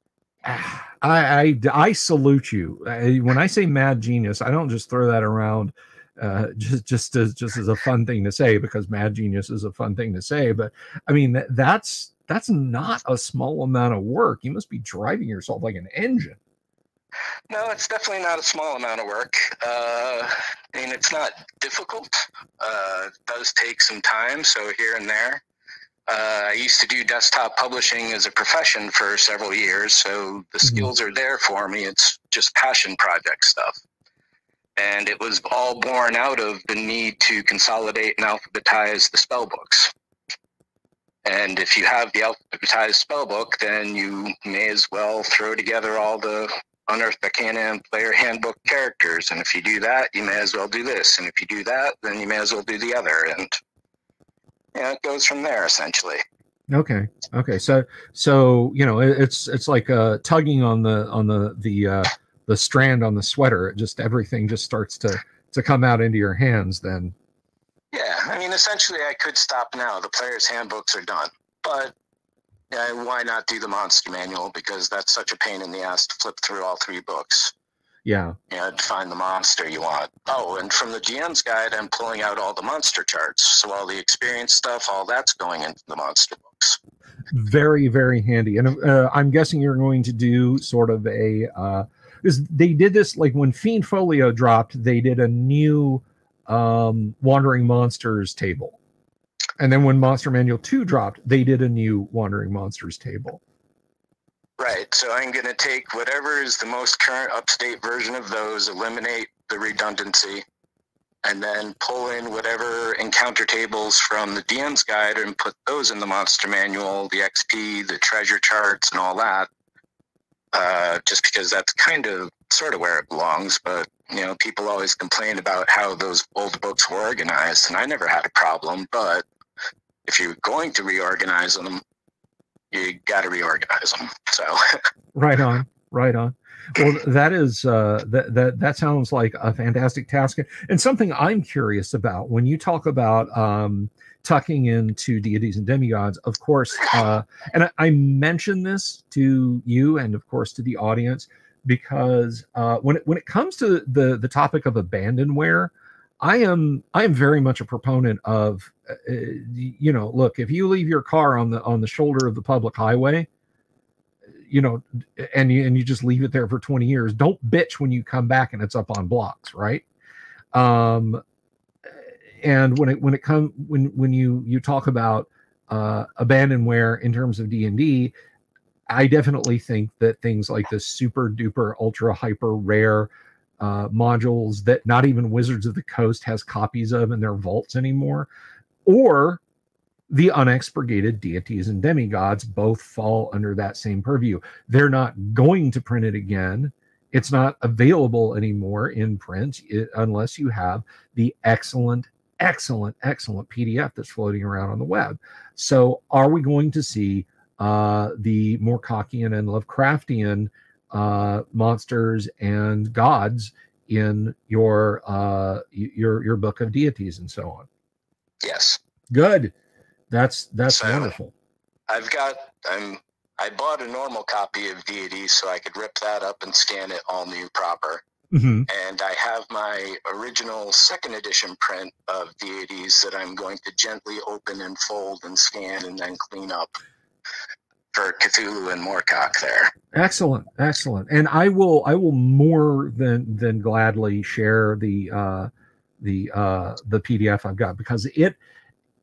I I, I salute you. When I say mad genius, I don't just throw that around uh, just just as just as a fun thing to say because mad genius is a fun thing to say. But I mean, that, that's that's not a small amount of work. You must be driving yourself like an engine. No, it's definitely not a small amount of work. Uh, I mean, it's not difficult. Uh, it does take some time, so here and there. Uh, I used to do desktop publishing as a profession for several years, so the Mhm. skills are there for me. It's just passion project stuff. And it was all born out of the need to consolidate and alphabetize the spell books. And if you have the alphabetized spell book, then you may as well throw together all the unearth arcana and player handbook characters. And if you do that, you may as well do this. And if you do that, then you may as well do the other. And yeah, it goes from there essentially. Okay. Okay. So so you know it's it's like uh tugging on the on the the uh the strand on the sweater. It just everything just starts to to come out into your hands. Then Yeah, I mean, essentially, I could stop now. The player's handbooks are done, but yeah, why not do the monster manual? Because that's such a pain in the ass to flip through all three books. yeah. You know, to find the monster you want. Oh, and from the GM's guide, I'm pulling out all the monster charts. So all the experience stuff, all that's going into the monster books. very very handy and uh, i'm guessing you're going to do sort of a uh because they did this like when fiend folio dropped they did a new um wandering monsters table and then when monster manual 2 dropped they did a new wandering monsters table Right. So I'm going to take whatever is the most current, upstate version of those, eliminate the redundancy, and then pull in whatever encounter tables from the DM's guide and put those in the monster manual, the XP, the treasure charts, and all that. Uh, just because that's kind of sort of where it belongs. But you know, people always complain about how those old books were organized, and I never had a problem. But if you're going to reorganize them, you got to reorganize them. So right on, right on. Well, that is uh, that that that sounds like a fantastic task and something I'm curious about when you talk about um, tucking into deities and demigods. Of course, uh, and I, I mentioned this to you and of course to the audience because uh, when it when it comes to the the topic of abandonware, I am I am very much a proponent of uh, you know look if you leave your car on the on the shoulder of the public highway you know and you and you just leave it there for 20 years don't bitch when you come back and it's up on blocks right um and when it when it comes when when you you talk about uh abandonware in terms of d&d i definitely think that things like the super duper ultra hyper rare uh, modules that not even Wizards of the Coast has copies of in their vaults anymore, or the unexpurgated deities and demigods both fall under that same purview. They're not going to print it again. It's not available anymore in print it, unless you have the excellent, excellent, excellent PDF that's floating around on the web. So, are we going to see uh, the Moorcockian and Lovecraftian uh, monsters and gods in your uh, your your book of deities and so on. Yes. Good. That's that's so wonderful. I've got I'm I bought a normal copy of deities so I could rip that up and scan it all new proper. Mm-hmm. And I have my original second edition print of deities that I'm going to gently open and fold and scan and then clean up for Cthulhu and Moorcock there. Excellent, excellent. And I will I will more than than gladly share the uh the uh the PDF I've got because it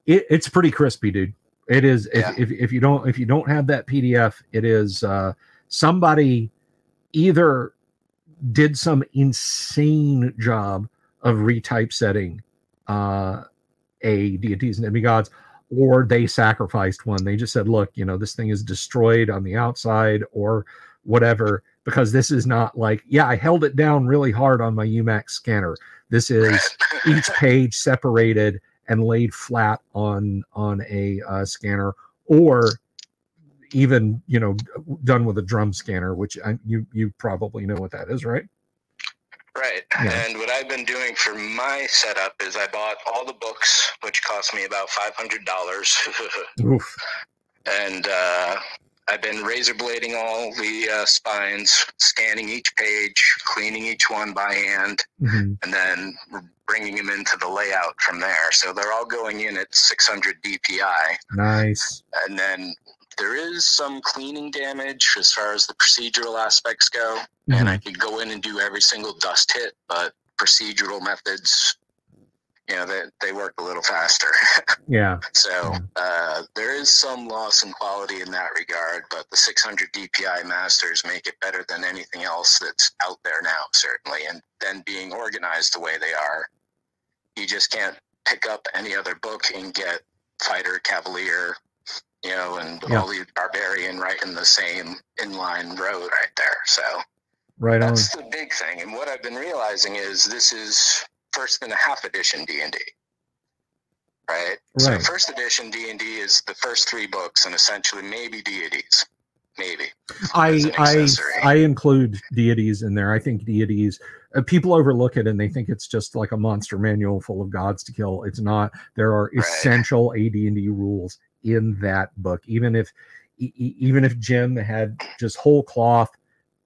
it it's pretty crispy, dude. It is yeah. if, if if you don't if you don't have that PDF, it is uh somebody either did some insane job of retypesetting uh a deities and demigods or they sacrificed one. They just said, look, you know, this thing is destroyed on the outside or whatever, because this is not like, yeah, I held it down really hard on my UMAX scanner. This is each page separated and laid flat on on a uh, scanner or even you know done with a drum scanner which I, you you probably know what that is right Right. Yeah. And what I've been doing for my setup is I bought all the books, which cost me about five hundred dollars. and uh, I've been razor blading all the uh, spines, scanning each page, cleaning each one by hand, mm-hmm. and then bringing them into the layout from there. So they're all going in at 600 DPI. Nice. And then there is some cleaning damage as far as the procedural aspects go, mm-hmm. and I could go in and do every single dust hit, but procedural methods, you know, they, they work a little faster. yeah. So uh, there is some loss in quality in that regard, but the 600 DPI masters make it better than anything else that's out there now, certainly. And then being organized the way they are, you just can't pick up any other book and get fighter, cavalier, you know, and yeah. the barbarian right in the same inline road right there. So right that's on. the big thing. And what I've been realizing is this is first and a half edition D and D. Right? right. So first edition D and D is the first three books and essentially maybe deities. Maybe. I I I include deities in there. I think deities uh, people overlook it and they think it's just like a monster manual full of gods to kill. It's not. There are right. essential AD&D rules in that book. Even if even if Jim had just whole cloth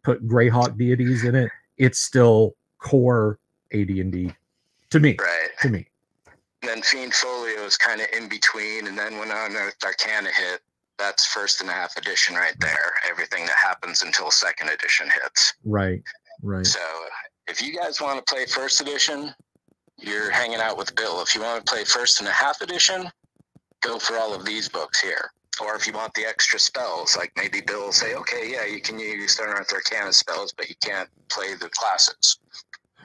put Greyhawk deities in it, it's still core AD&D to me. Right. To me. And then Fiend Folio is kind of in between, and then when Unearthed Arcana hit, that's first and a half edition right there. Everything that happens until second edition hits. Right. Right. So if you guys want to play first edition, you're hanging out with Bill. If you want to play first and a half edition, go for all of these books here. Or if you want the extra spells, like maybe Bill will say, okay, yeah, you can use Unearthed Arcana spells, but you can't play the classes.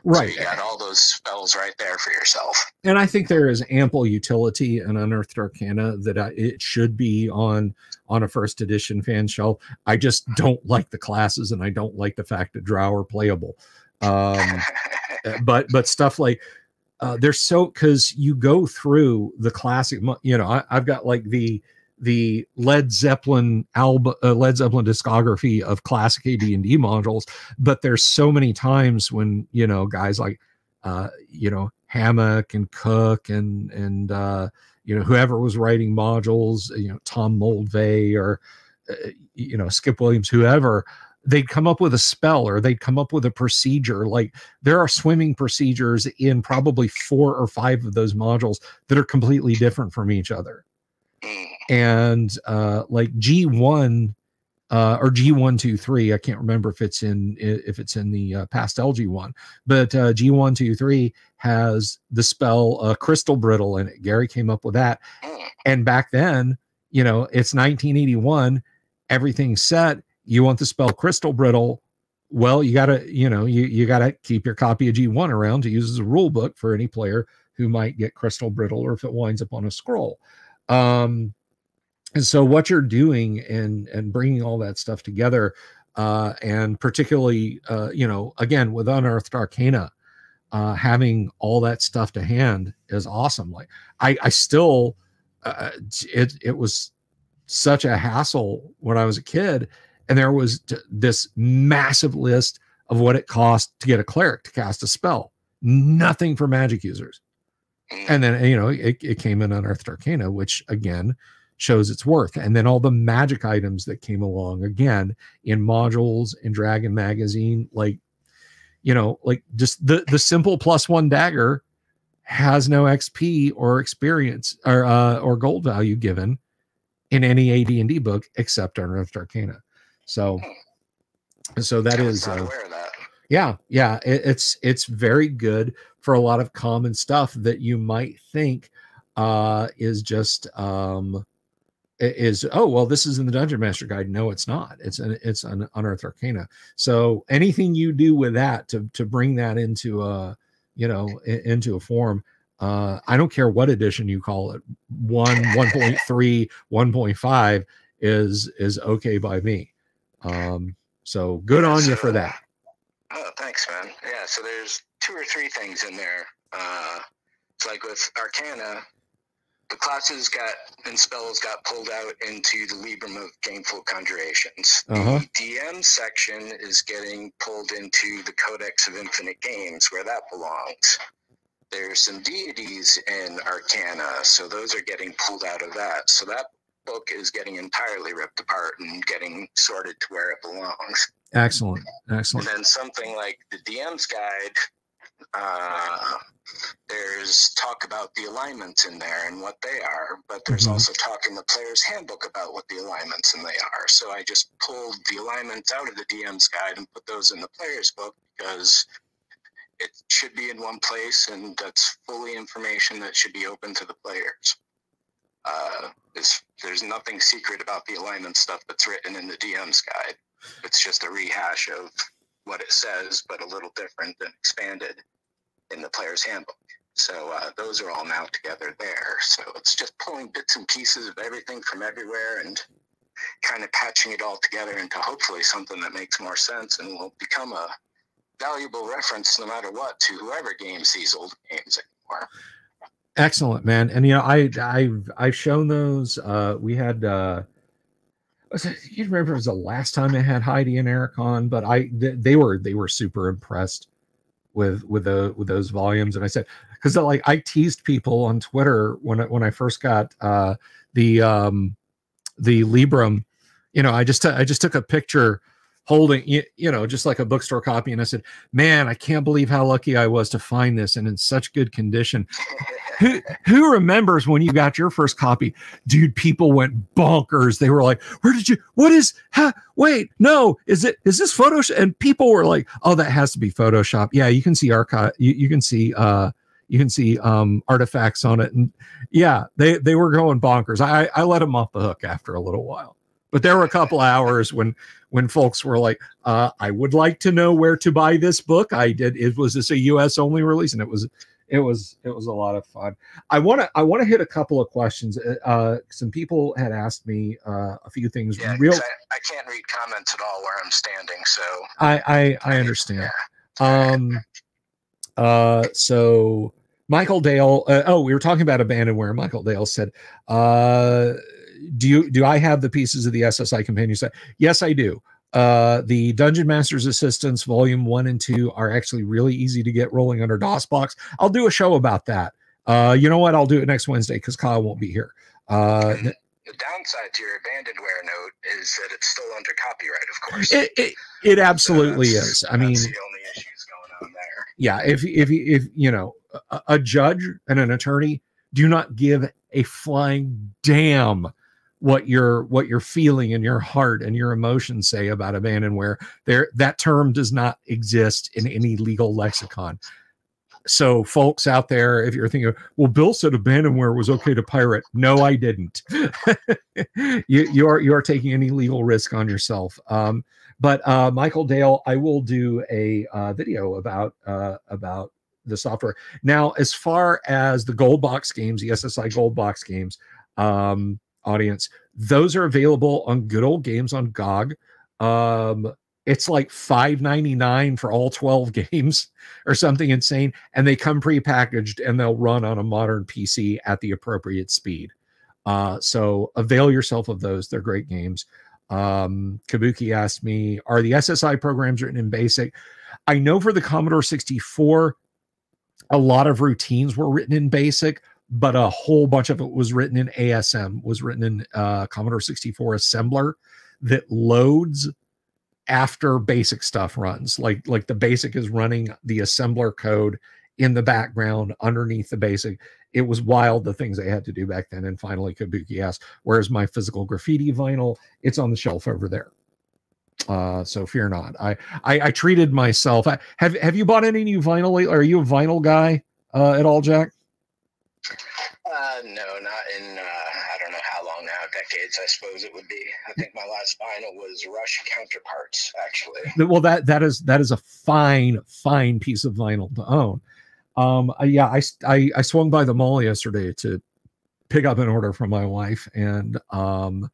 Right. So you got all those spells right there for yourself. And I think there is ample utility in Unearthed Arcana that I, it should be on on a first edition fan shelf. I just don't like the classes, and I don't like the fact that Drow are playable. Um, but but stuff like uh, they're so because you go through the classic. You know, I, I've got like the the Led Zeppelin album, uh, Led Zeppelin discography of classic AD&D modules, but there's so many times when you know guys like, uh, you know, Hammack and Cook and and uh, you know whoever was writing modules, you know, Tom Moldvay or uh, you know Skip Williams, whoever. They'd come up with a spell or they'd come up with a procedure. Like there are swimming procedures in probably four or five of those modules that are completely different from each other. And uh like G1 uh or G123 I can't remember if it's in if it's in the uh, pastel G1 but uh G123 has the spell uh crystal brittle in it. Gary came up with that. And back then you know it's 1981 everything's set you want the spell crystal brittle well you got to you know you you got to keep your copy of G1 around to use as a rule book for any player who might get crystal brittle or if it winds up on a scroll. Um and so what you're doing and and bringing all that stuff together uh and particularly uh you know again with unearthed arcana uh having all that stuff to hand is awesome. Like i i still uh, it it was such a hassle when i was a kid and there was this massive list of what it cost to get a cleric to cast a spell. Nothing for magic users. Mm. and then you know it, it came in unearthed arcana which again shows its worth. And then all the magic items that came along again in modules in dragon magazine like you know like just the the simple plus one dagger has no xp or experience or uh or gold value given in any AD&D book except unearthed arcana so so that is uh, that. yeah yeah it, it's it's very good for a lot of common stuff that you might think uh is just um is oh well this is in the dungeon master guide. No it's not. It's an it's an unearthed arcana. So anything you do with that to to bring that into a you know into a form uh i don't care what edition you call it 1 1.3 1.5 is is okay by me um so good on you for that Oh, thanks, man. Yeah, so there's two or three things in there. Uh, it's like with Arcana, the classes got and spells got pulled out into the Librum of Gameful Conjurations. Uh-huh. The DM section is getting pulled into the Codex of Infinite Games, where that belongs. There's some deities in Arcana, so those are getting pulled out of that. So that book is getting entirely ripped apart and getting sorted to where it belongs. excellent excellent. And then something like the DM's guide, uh, there's talk about the alignments in there and what they are, but there's Mhm. also talk in the player's handbook about what the alignments and they are. So I just pulled the alignments out of the DM's guide and put those in the player's book because it should be in one place and that's fully information that should be open to the players. Uh, there's, nothing secret about the alignment stuff that's written in the DM's guide. It's just a rehash of what it says, but a little different and expanded in the player's handbook. So uh, those are all now together there. So it's just pulling bits and pieces of everything from everywhere and kind of patching it all together into hopefully something that makes more sense and will become a valuable reference no matter what to whoever games these old games anymore. Excellent man. And you know i i've i've shown those uh we had uh you remember it was the last time i had heidi and eric on but i th- they were they were super impressed with with the with those volumes. And i said because like i teased people on twitter when i when i first got uh the um the librum you know i just i just took a picture holding you, you know just like a bookstore copy. And i said man i can't believe how lucky i was to find this and in such good condition. Who who remembers when you got your first copy? Dude people went bonkers. They were like where did you what is ha, wait no is it is this photoshop? And people were like oh that has to be photoshop. Yeah you can see archive you, you can see uh you can see um artifacts on it. And yeah they they were going bonkers. I i let them off the hook after a little while. But there were a couple hours when when folks were like, uh, "I would like to know where to buy this book." I did. It was this a U.S. only release, and it was it was it was a lot of fun. I want to I want to hit a couple of questions. Uh, uh, some people had asked me uh, a few things. Yeah, real. I, I, can't read comments at all where I'm standing, so I I, I understand. Yeah. Um. Uh. So Michael Dale. Uh, oh, we were talking about abandonware. Michael Dale said, uh, "Do you do I have the pieces of the SSI companion set? Yes, I do." Uh, the Dungeon Master's Assistant Volume 1 and 2 are actually really easy to get rolling under DOSBox. I'll do a show about that. Uh, you know what? I'll do it next Wednesday because Kyle won't be here. Uh, the downside to your abandonware note is that it's still under copyright, of course. It, it, it absolutely so is. I mean, the only issues going on there. Yeah, if if if you know a, a judge and an attorney do not give a flying damn what your what you're feeling in your heart and your emotions say about abandonware there that term does not exist in any legal lexicon. So folks out there if you're thinking well bill said abandonware was okay to pirate. No i didn't. You, you are you are taking any legal risk on yourself. Um, but uh, michael dale i will do a uh, video about uh, about the software. Now as far as the gold box games the ssi gold box games um, audience. Those are available on good old games on GOG. Um, it's like 5.99 for all 12 games or something insane and they come pre-packaged and they'll run on a modern pc at the appropriate speed. Uh, so avail yourself of those. They're great games. Um, kabuki asked me are the ssi programs written in basic? I know for the commodore 64 a lot of routines were written in basic but a whole bunch of it was written in ASM, was written in uh, Commodore 64 assembler that loads after basic stuff runs. Like like the basic is running the assembler code in the background underneath the basic. It was wild the things they had to do back then. And finally, Kabuki asked, "Where's my physical graffiti vinyl? It's on the shelf over there." Uh, so fear not. I, I I treated myself. I, have Have you bought any new vinyl? Are you a vinyl guy uh, at all, Jack? Uh, no, not in uh, I don't know how long now, decades I suppose it would be. I think my last vinyl was Rush Counterparts, actually. Well, that that is that is a fine, fine piece of vinyl to own. Um, uh, yeah, I, I I swung by the mall yesterday to pick up an order from my wife, and um,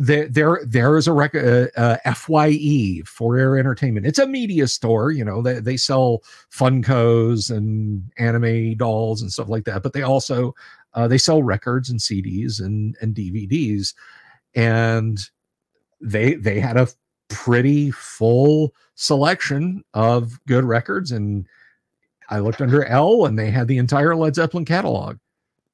there there there is a rec- uh, uh, FYE For Your Entertainment. It's a media store, you know. They they sell Funkos and anime dolls and stuff like that, but they also uh, they sell records and CDs and and DVDs, and they they had a pretty full selection of good records. And I looked under L, and they had the entire Led Zeppelin catalog.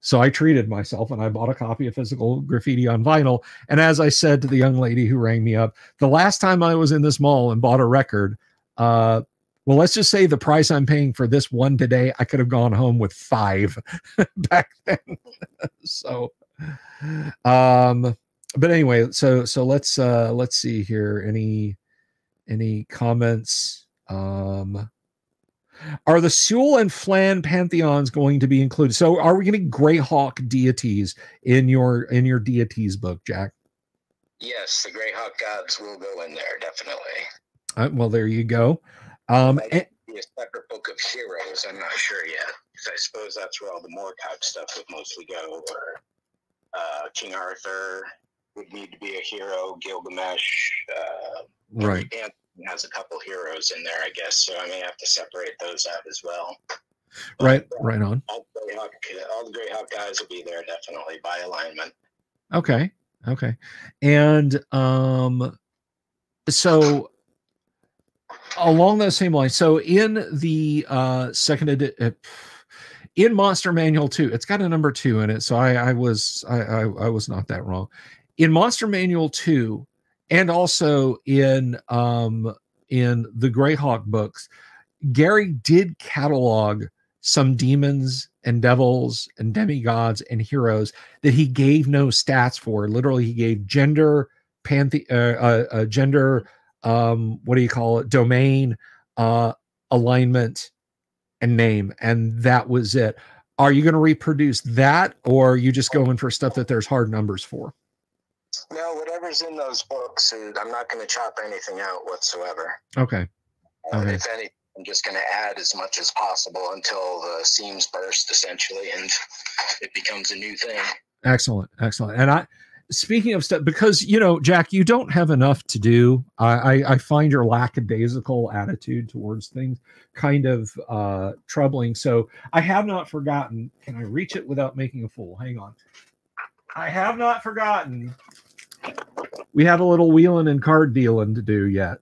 So I treated myself and I bought a copy of Physical Graffiti on vinyl. And as I said to the young lady who rang me up, the last time I was in this mall and bought a record, uh, well, let's just say the price I'm paying for this one today, I could have gone home with five back then. so, um, but anyway, so so let's uh let's see here. Any any comments? Um are the Suel and Flan pantheons going to be included? So are we getting Greyhawk deities in your in your deities book, Jack? Yes, the Greyhawk gods will go in there definitely. Uh, well, there you go. Um, and, be a separate book of heroes. I'm not sure yet because I suppose that's where all the Moorcock stuff would mostly go. Or uh, King Arthur would need to be a hero. Gilgamesh, uh, right? Has a couple heroes in there, I guess. So I may have to separate those out as well. Right, but, uh, right on. All the, Greyhawk, all the Greyhawk guys will be there definitely by alignment. Okay, okay, and um, so along those same lines. So in the uh second edition. Uh, in Monster Manual 2, it's got a number two in it, so I, I was I, I, I was not that wrong. In Monster Manual 2, and also in um, in the Greyhawk books, Gary did catalog some demons and devils and demigods and heroes that he gave no stats for. Literally, he gave gender, panthe- uh, uh, uh, gender, um, what do you call it, domain, uh, alignment, and name, and that was it. Are you going to reproduce that, or are you just going for stuff that there's hard numbers for? Whatever's in those books, and I'm not going to chop anything out whatsoever. Okay. Uh, Okay. If any, I'm just going to add as much as possible until the seams burst, essentially, and it becomes a new thing. Excellent, excellent. And I, speaking of stuff, because you know, Jack, you don't have enough to do. I, I, I find your lackadaisical attitude towards things kind of uh, troubling. So I have not forgotten. Can I reach it without making a fool? Hang on. I have not forgotten. We have a little wheeling and card dealing to do yet.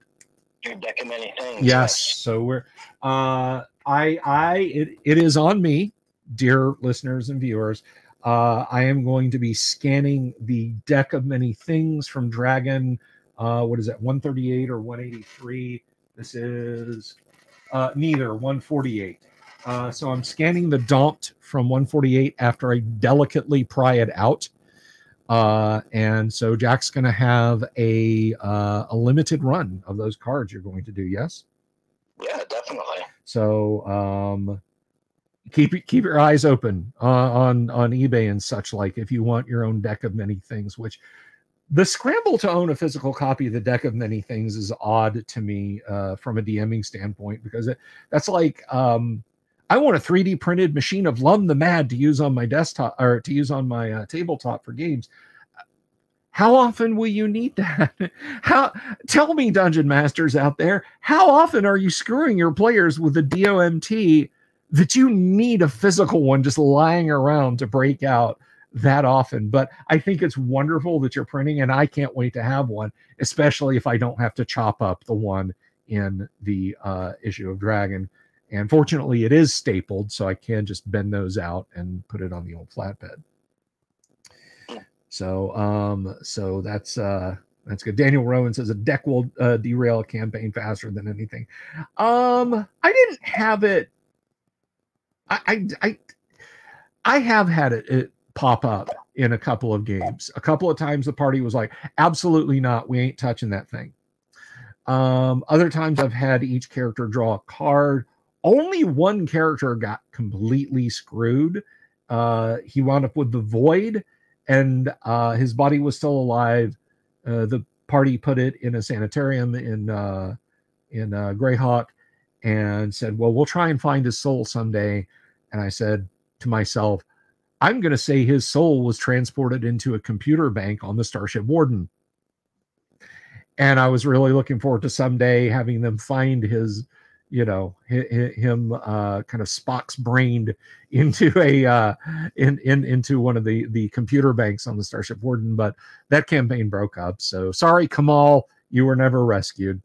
Your deck of many things. Yes. So we're uh I I it, it is on me, dear listeners and viewers. Uh I am going to be scanning the deck of many things from Dragon. Uh what is that 138 or 183? This is uh neither 148. Uh so I'm scanning the Daunt from 148 after I delicately pry it out. Uh, and so Jack's going to have a uh, a limited run of those cards you're going to do. Yes. Yeah, definitely. So um, keep keep your eyes open uh, on on eBay and such like if you want your own deck of many things. Which the scramble to own a physical copy of the deck of many things is odd to me uh, from a DMing standpoint because it, that's like um, I want a 3D printed machine of Lum the Mad to use on my desktop or to use on my uh, tabletop for games. How often will you need that? How tell me, dungeon masters out there, how often are you screwing your players with a DOMT that you need a physical one just lying around to break out that often? But I think it's wonderful that you're printing, and I can't wait to have one, especially if I don't have to chop up the one in the uh, issue of Dragon. And fortunately, it is stapled, so I can just bend those out and put it on the old flatbed. So, um, so that's uh, that's good. Daniel Rowan says a deck will uh, derail a campaign faster than anything. Um, I didn't have it. I I I, I have had it, it pop up in a couple of games. A couple of times the party was like, "Absolutely not. We ain't touching that thing." Um, other times I've had each character draw a card. Only one character got completely screwed. Uh, he wound up with the void, and uh, his body was still alive. Uh, the party put it in a sanitarium in uh, in uh, Greyhawk, and said, "Well, we'll try and find his soul someday." And I said to myself, "I'm going to say his soul was transported into a computer bank on the Starship Warden." And I was really looking forward to someday having them find his you know hi- hi- him uh kind of spock's brained into a uh in in into one of the the computer banks on the starship warden but that campaign broke up so sorry kamal you were never rescued.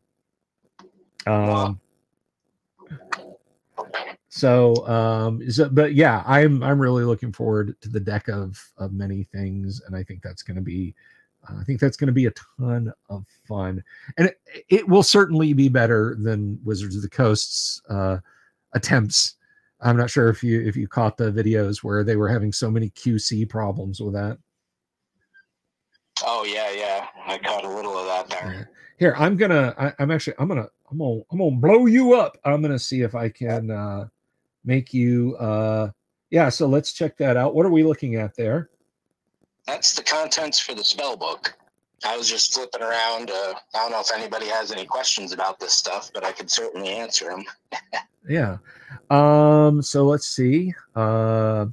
Um so um so, but yeah i'm i'm really looking forward to the deck of of many things and i think that's going to be i think that's going to be a ton of fun. And it, it will certainly be better than wizards of the coast's uh attempts. I'm not sure if you if you caught the videos where they were having so many qc problems with that. Oh yeah, yeah. I caught a little of that there. Here i'm gonna I, i'm actually i'm gonna i'm gonna i'm gonna blow you up. I'm gonna see if i can uh make you uh yeah so let's check that out. What are we looking at there That's the contents for the spell book. I was just flipping around. Uh, I don't know if anybody has any questions about this stuff, but I could certainly answer them. yeah um so let's see uh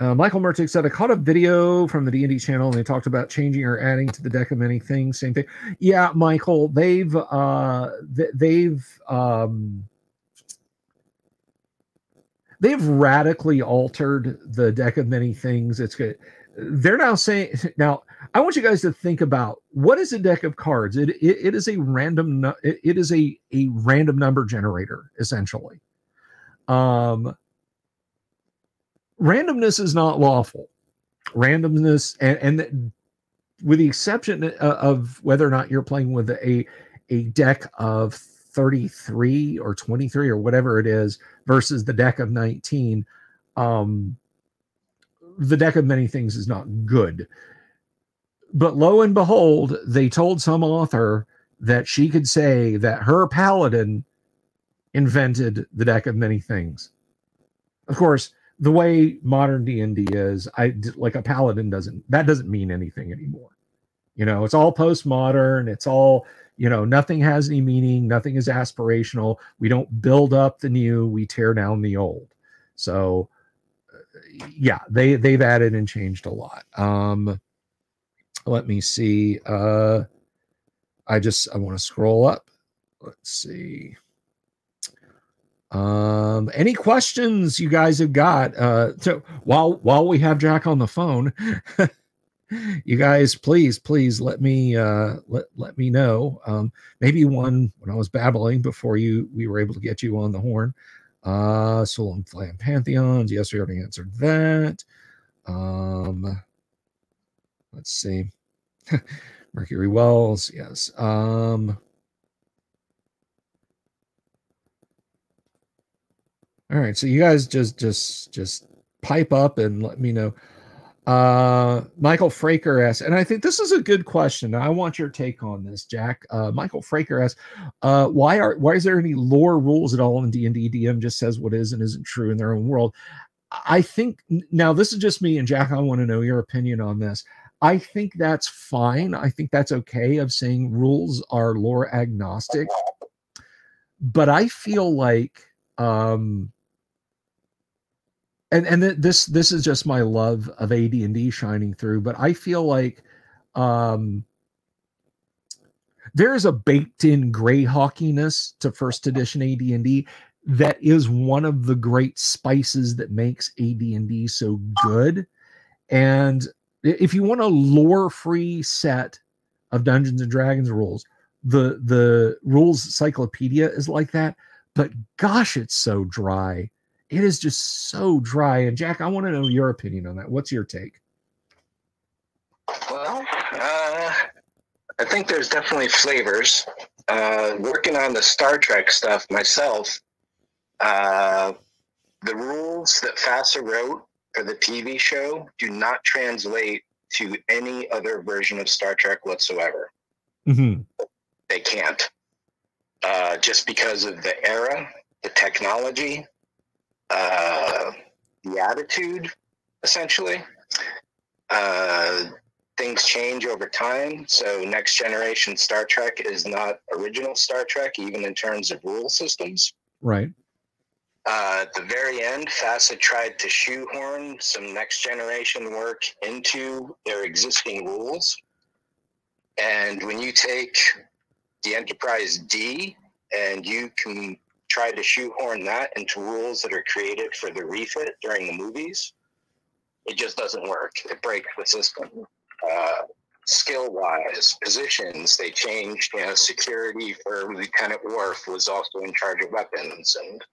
uh, Michael Mertic said, I caught a video from the D&D channel and they talked about changing or adding to the deck of many things. Same thing. Yeah, Michael, they've, uh, th- they've, um, they've radically altered the deck of many things. It's good. They're now saying, now I want you guys to think about what is a deck of cards? It, it, it is a random, it, it is a, a random number generator essentially. Um, randomness is not lawful. Randomness, and, and with the exception of whether or not you're playing with a a deck of 33 or 23 or whatever it is versus the deck of 19, um, the deck of many things is not good. But lo and behold, they told some author that she could say that her paladin invented the deck of many things. Of course, the way modern D&D is, I like a paladin doesn't that doesn't mean anything anymore. You know, it's all postmodern, it's all, you know, nothing has any meaning, nothing is aspirational. We don't build up the new, we tear down the old. So yeah, they they've added and changed a lot. Um let me see. Uh I just I want to scroll up. Let's see. Um, any questions you guys have got? Uh, so while while we have Jack on the phone, you guys, please, please let me uh, let let me know. Um, maybe one when I was babbling before you we were able to get you on the horn. Uh, Suel Flan Pantheons. Yes, we already answered that. Um, let's see. Mercury Wells. Yes. Um, All right, so you guys just just just pipe up and let me know. Uh, Michael Fraker asks, and I think this is a good question. I want your take on this, Jack. Uh, Michael Fraker asks, uh, why are why is there any lore rules at all in D and D? DM just says what is and isn't true in their own world. I think now this is just me and Jack. I want to know your opinion on this. I think that's fine. I think that's okay of saying rules are lore agnostic. But I feel like um and and this this is just my love of AD&D shining through, but I feel like um there is a baked in greyhawkiness to first edition AD&D that is one of the great spices that makes AD&D so good. And if you want a lore free set of Dungeons and Dragons rules, the the rules cyclopedia is like that, but gosh, it's so dry it is just so dry. And Jack, I want to know your opinion on that. What's your take? Well, uh, I think there's definitely flavors. Uh, working on the Star Trek stuff myself, uh, the rules that FASA wrote for the TV show do not translate to any other version of Star Trek whatsoever. Mm-hmm. They can't. Uh, just because of the era, the technology, uh, the attitude, essentially. Uh, things change over time. So, next generation Star Trek is not original Star Trek, even in terms of rule systems. Right. Uh, at the very end, FASA tried to shoehorn some next generation work into their existing rules. And when you take the Enterprise D and you can try to shoehorn that into rules that are created for the refit during the movies, it just doesn't work. It breaks the system. Uh, skill wise, positions, they changed, you know, security for Lieutenant Worf was also in charge of weapons. And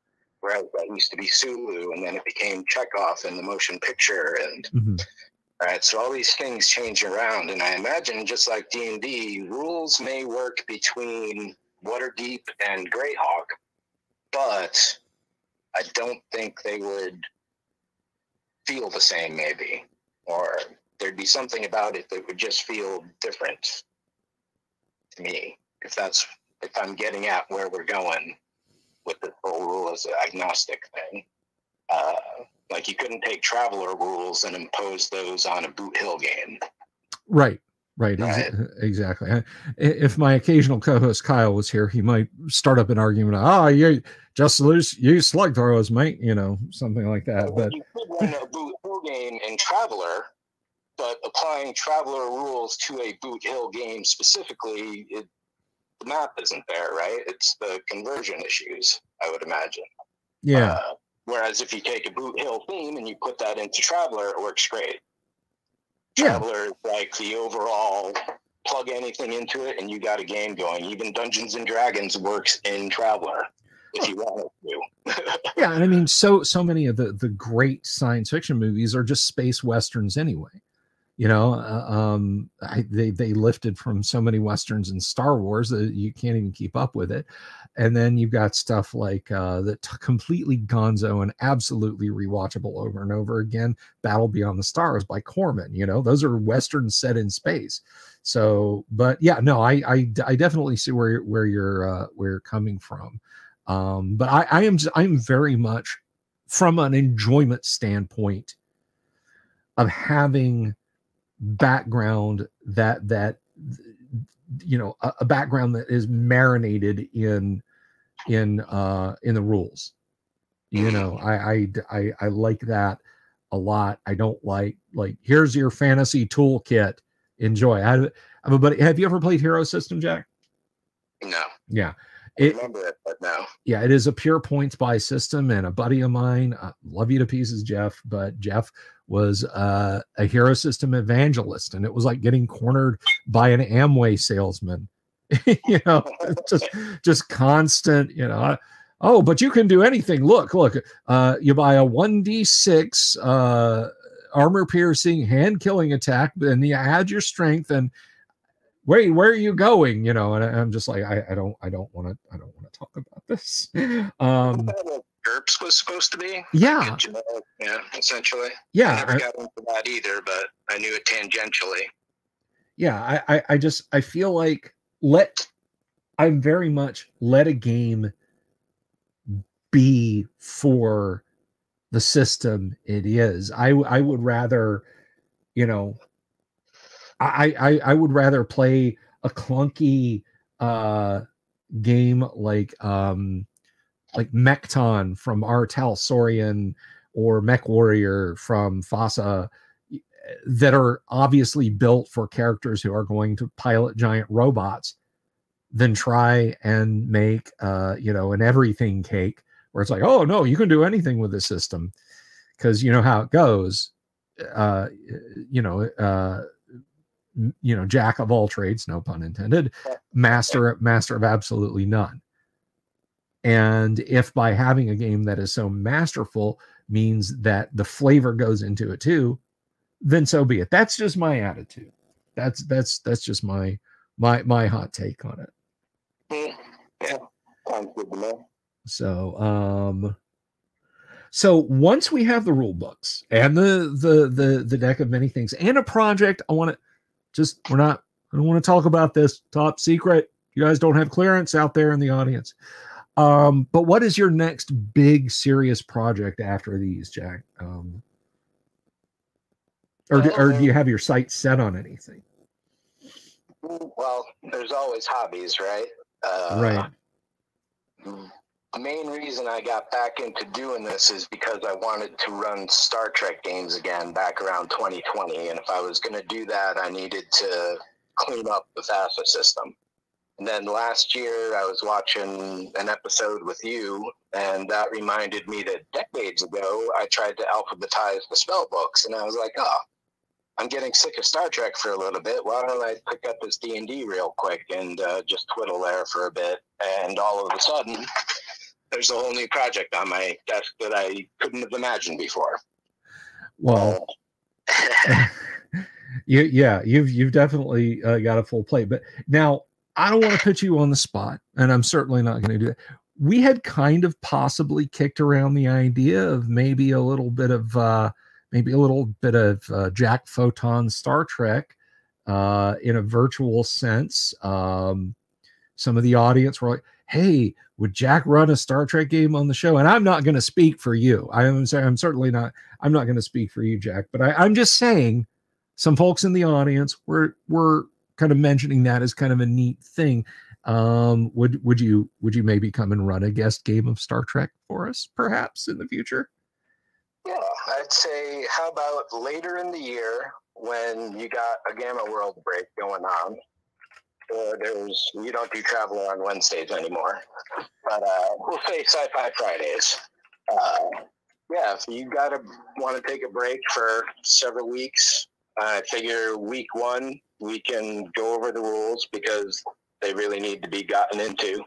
whereas that used to be Sulu, and then it became Chekov in the motion picture. And mm-hmm. Right, so all these things change around, and I imagine just like D and D, rules may work between Waterdeep and Greyhawk, but I don't think they would feel the same, maybe, or there'd be something about it that would just feel different to me. If that's if I'm getting at where we're going with the whole rule as an agnostic thing, uh, like you couldn't take traveller rules and impose those on a boot hill game. Right. Right, right. exactly. If my occasional co-host Kyle was here, he might start up an argument. Ah, oh, you just lose, you slug throws, mate. You know, something like that. Well, but you could run a boot hill game in Traveller, but applying Traveller rules to a boot hill game specifically, it, the map isn't there, right? It's the conversion issues, I would imagine. Yeah. Uh, whereas if you take a boot hill theme and you put that into Traveller, it works great. Traveller yeah. like the overall plug anything into it and you got a game going. Even Dungeons and Dragons works in Traveller if you want to. yeah, and I mean, so so many of the the great science fiction movies are just space westerns anyway. You know, uh, um, I, they they lifted from so many westerns and Star Wars that you can't even keep up with it. And then you've got stuff like uh, t- completely gonzo and absolutely rewatchable over and over again. Battle Beyond the Stars by Corman. You know, those are westerns set in space. So, but yeah, no, I I, I definitely see where where you're uh, where you're coming from. Um, but I, I am I'm very much from an enjoyment standpoint of having background that that you know a, a background that is marinated in in uh in the rules. You know I, I i i like that a lot. I don't like like here's your fantasy toolkit. Enjoy. I have a buddy have you ever played hero system jack? No, yeah it remember it, but no. yeah it is a pure points buy system and a buddy of mine uh, love you to pieces jeff but jeff was uh, a hero system evangelist and it was like getting cornered by an amway salesman you know just just constant you know I- oh but you can do anything look look uh you buy a 1d6 uh armor piercing hand killing attack and you add your strength and wait where are you going you know and I- i'm just like i, I don't i don't want to i don't want to talk about this um Is that what GURPS was supposed to be? yeah generic, yeah, essentially. I never I- got into that either, but I knew it tangentially. yeah I, I i just i feel like let i'm very much let a game be for the system it is. I, I would rather you know i i i would rather play a clunky uh game like um like Mekton from R. Talsorian or mech warrior from fasa that are obviously built for characters who are going to pilot giant robots than try and make uh you know an everything cake where it's like oh no you can do anything with this system. Because you know how it goes uh you know uh you know jack of all trades no pun intended master master of absolutely none. And if by having a game that is so masterful means that the flavor goes into it too then so be it. That's just my attitude. That's that's that's just my my my hot take on it. Hmm, Yeah, sounds good to me. so um so once we have the rule books and the the the the deck of many things and a project i want to just we're not i don't want to talk about this top secret. You guys don't have clearance out there in the audience. Um but what is your next big serious project after these jack? Um or do, or do you have your sights set on anything? Well, there's always hobbies, right? Uh, right. The main reason I got back into doing this is because I wanted to run Star Trek games again back around 2020. And if I was going to do that, I needed to clean up the FASA system. And then last year, I was watching an episode with you, and that reminded me that decades ago, I tried to alphabetize the spell books. And I was like, oh, I'm getting sick of Star Trek for a little bit. Why don't I pick up this D and D real quick and uh, just twiddle there for a bit? And all of a sudden, there's a whole new project on my desk that I couldn't have imagined before. well you, yeah, you've you've definitely uh, got a full plate. But now I don't want to put you on the spot, and I'm certainly not going to do that. We had kind of possibly kicked around the idea of maybe a little bit of uh, maybe a little bit of uh, Jack Photon Star Trek uh, in a virtual sense. Um, some of the audience were like, "Hey, would Jack run a Star Trek game on the show?" And I'm not going to speak for you. I am I'm certainly not. I'm not going to speak for you, Jack. But I, I'm just saying some folks in the audience were were kind of mentioning that as kind of a neat thing. Um, would would you would you maybe come and run a guest game of Star Trek for us, perhaps in the future? Yeah, I'd say how about later in the year when you got a Gamma World break going on, or there's you don't do traveller on Wednesdays anymore, but uh, we'll say Sci-Fi Fridays. Uh, yeah, if you gotta want to take a break for several weeks, I figure week one we can go over the rules because they really need to be gotten into.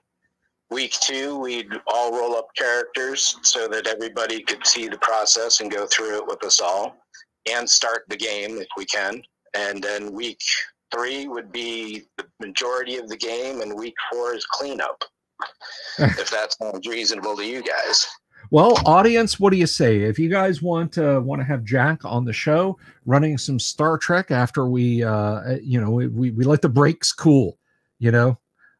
Week two, we'd all roll up characters so that everybody could see the process and go through it with us all and start the game if we can. And then week three would be the majority of the game, and week four is cleanup. if that sounds reasonable to you guys. Well, audience, what do you say? If you guys want to want to have Jack on the show running some Star Trek after we uh you know we, we, we let the breaks cool, you know,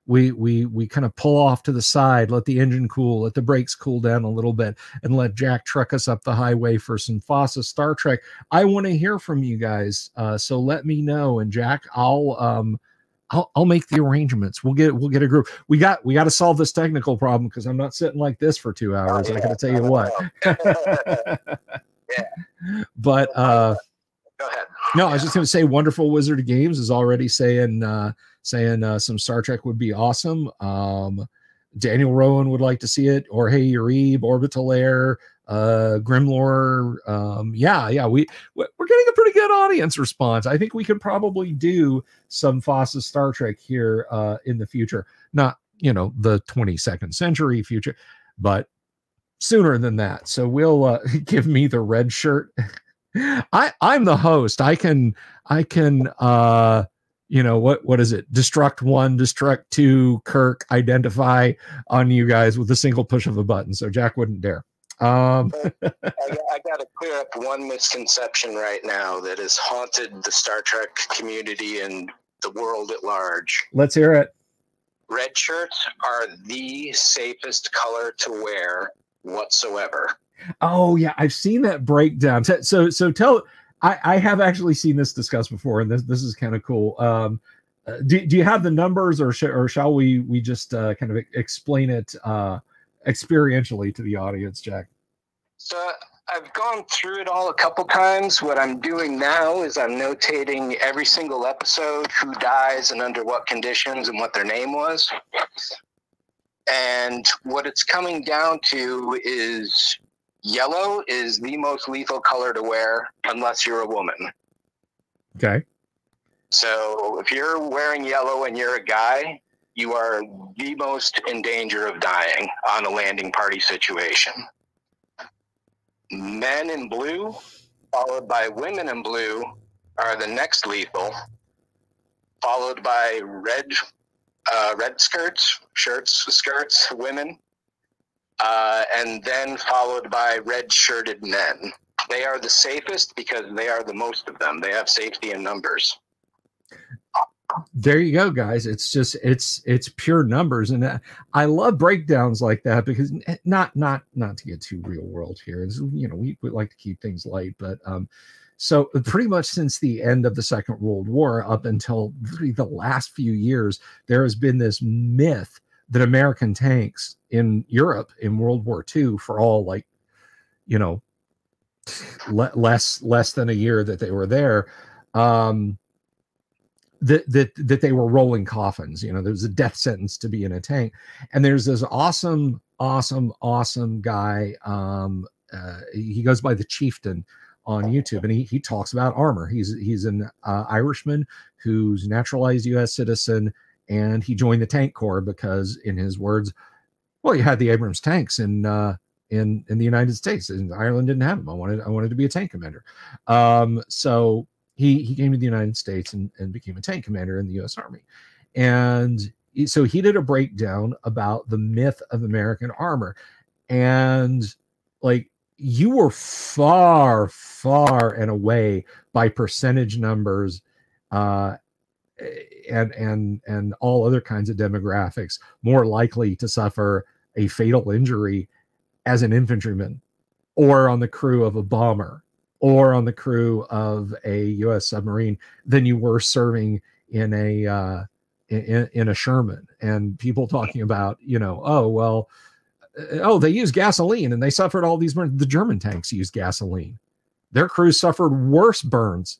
we we we kind of pull off to the side, let the engine cool, let the brakes cool down a little bit, and let Jack truck us up the highway for some FASA Star Trek. I want to hear from you guys, uh, so let me know. And Jack, I'll um, I'll, I'll make the arrangements. We'll get we'll get a group. We got we got to solve this technical problem because I'm not sitting like this for two hours. Oh, yeah. I got to tell you what. yeah. But uh, go ahead. No, I was just going to say, Wonderful Wizard of Games is already saying uh, saying uh, some Star Trek would be awesome. Um, Daniel Rowan would like to see it, or Hey Uribe, Orbital Air, uh, Grimlore. Um, yeah, yeah, we we're getting a pretty good audience response. I think we could probably do some FASA Star Trek here uh, in the future. Not you know the 22nd century future, but sooner than that. So we'll uh, give me the red shirt. I I'm the host. I can I can uh you know what what is it? Destruct one destruct two kirk identify on you guys with a single push of a button. So jack wouldn't dare. Um I, I got to clear up one misconception right now that has haunted the star trek community and the world at large. Let's hear it. Red shirts are the safest color to wear whatsoever. Oh yeah i've seen that breakdown. So so tell I, I have actually seen this discussed before, and this this is kind of cool. Um, uh, do, do you have the numbers, or sh- or shall we we just uh, kind of explain it uh, experientially to the audience, Jack? So I've gone through it all a couple times. What I'm doing now is I'm notating every single episode, who dies and under what conditions, and what their name was. And what it's coming down to is yellow is the most lethal color to wear unless you're a woman. Okay. So if you're wearing yellow and you're a guy, you are the most in danger of dying on a landing party situation. Men in blue, followed by women in blue, are the next lethal, followed by red, uh, red skirts, shirts, skirts, women, uh, and then followed by red shirted men. They are the safest because they are the most of them. They have safety in numbers. There you go, guys. It's just it's it's pure numbers, and uh, I love breakdowns like that because not not not to get too real world here. Is you know we would like to keep things light, but um, so pretty much since the end of the Second World War up until really the last few years, there has been this myth that American tanks in Europe in World War II for all like, you know, le- less less than a year that they were there, um, that that that they were rolling coffins. You know, there was a death sentence to be in a tank, and there's this awesome, awesome, awesome guy. Um, uh, he goes by the Chieftain on YouTube, and he he talks about armor. He's he's an uh, Irishman who's naturalized U.S. citizen and he joined the tank corps because, in his words, well, you had the Abrams tanks in uh, in in the United States, and Ireland didn't have them. I wanted I wanted to be a tank commander, um, so he he came to the United States and, and became a tank commander in the U.S. Army, and so he did a breakdown about the myth of American armor, and like you were far far and away by percentage numbers uh, and and and all other kinds of demographics more likely to suffer a fatal injury as an infantryman or on the crew of a bomber or on the crew of a US submarine than you were serving in a uh, in, in a Sherman. And people talking about you know oh well uh, oh they use gasoline and they suffered all these burns the German tanks used gasoline. Their crews suffered worse burns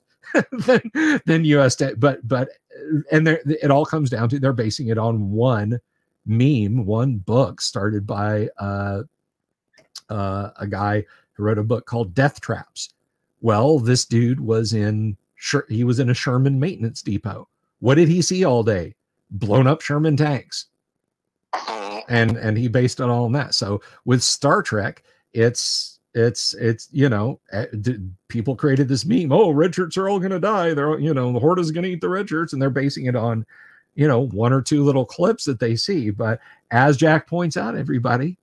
than than US debt. but but and there, it all comes down to they're basing it on one meme, one book started by uh, uh, a guy who wrote a book called Death Traps. Well, this dude was in he was in a Sherman maintenance depot. What did he see all day? Blown up Sherman tanks. And and he based it all on that. So with Star Trek, it's it's it's you know eh, people created this meme oh red shirts are all going to die they're you know the horde is going to eat the red shirts and they're basing it on you know one or two little clips that they see but as jack points out everybody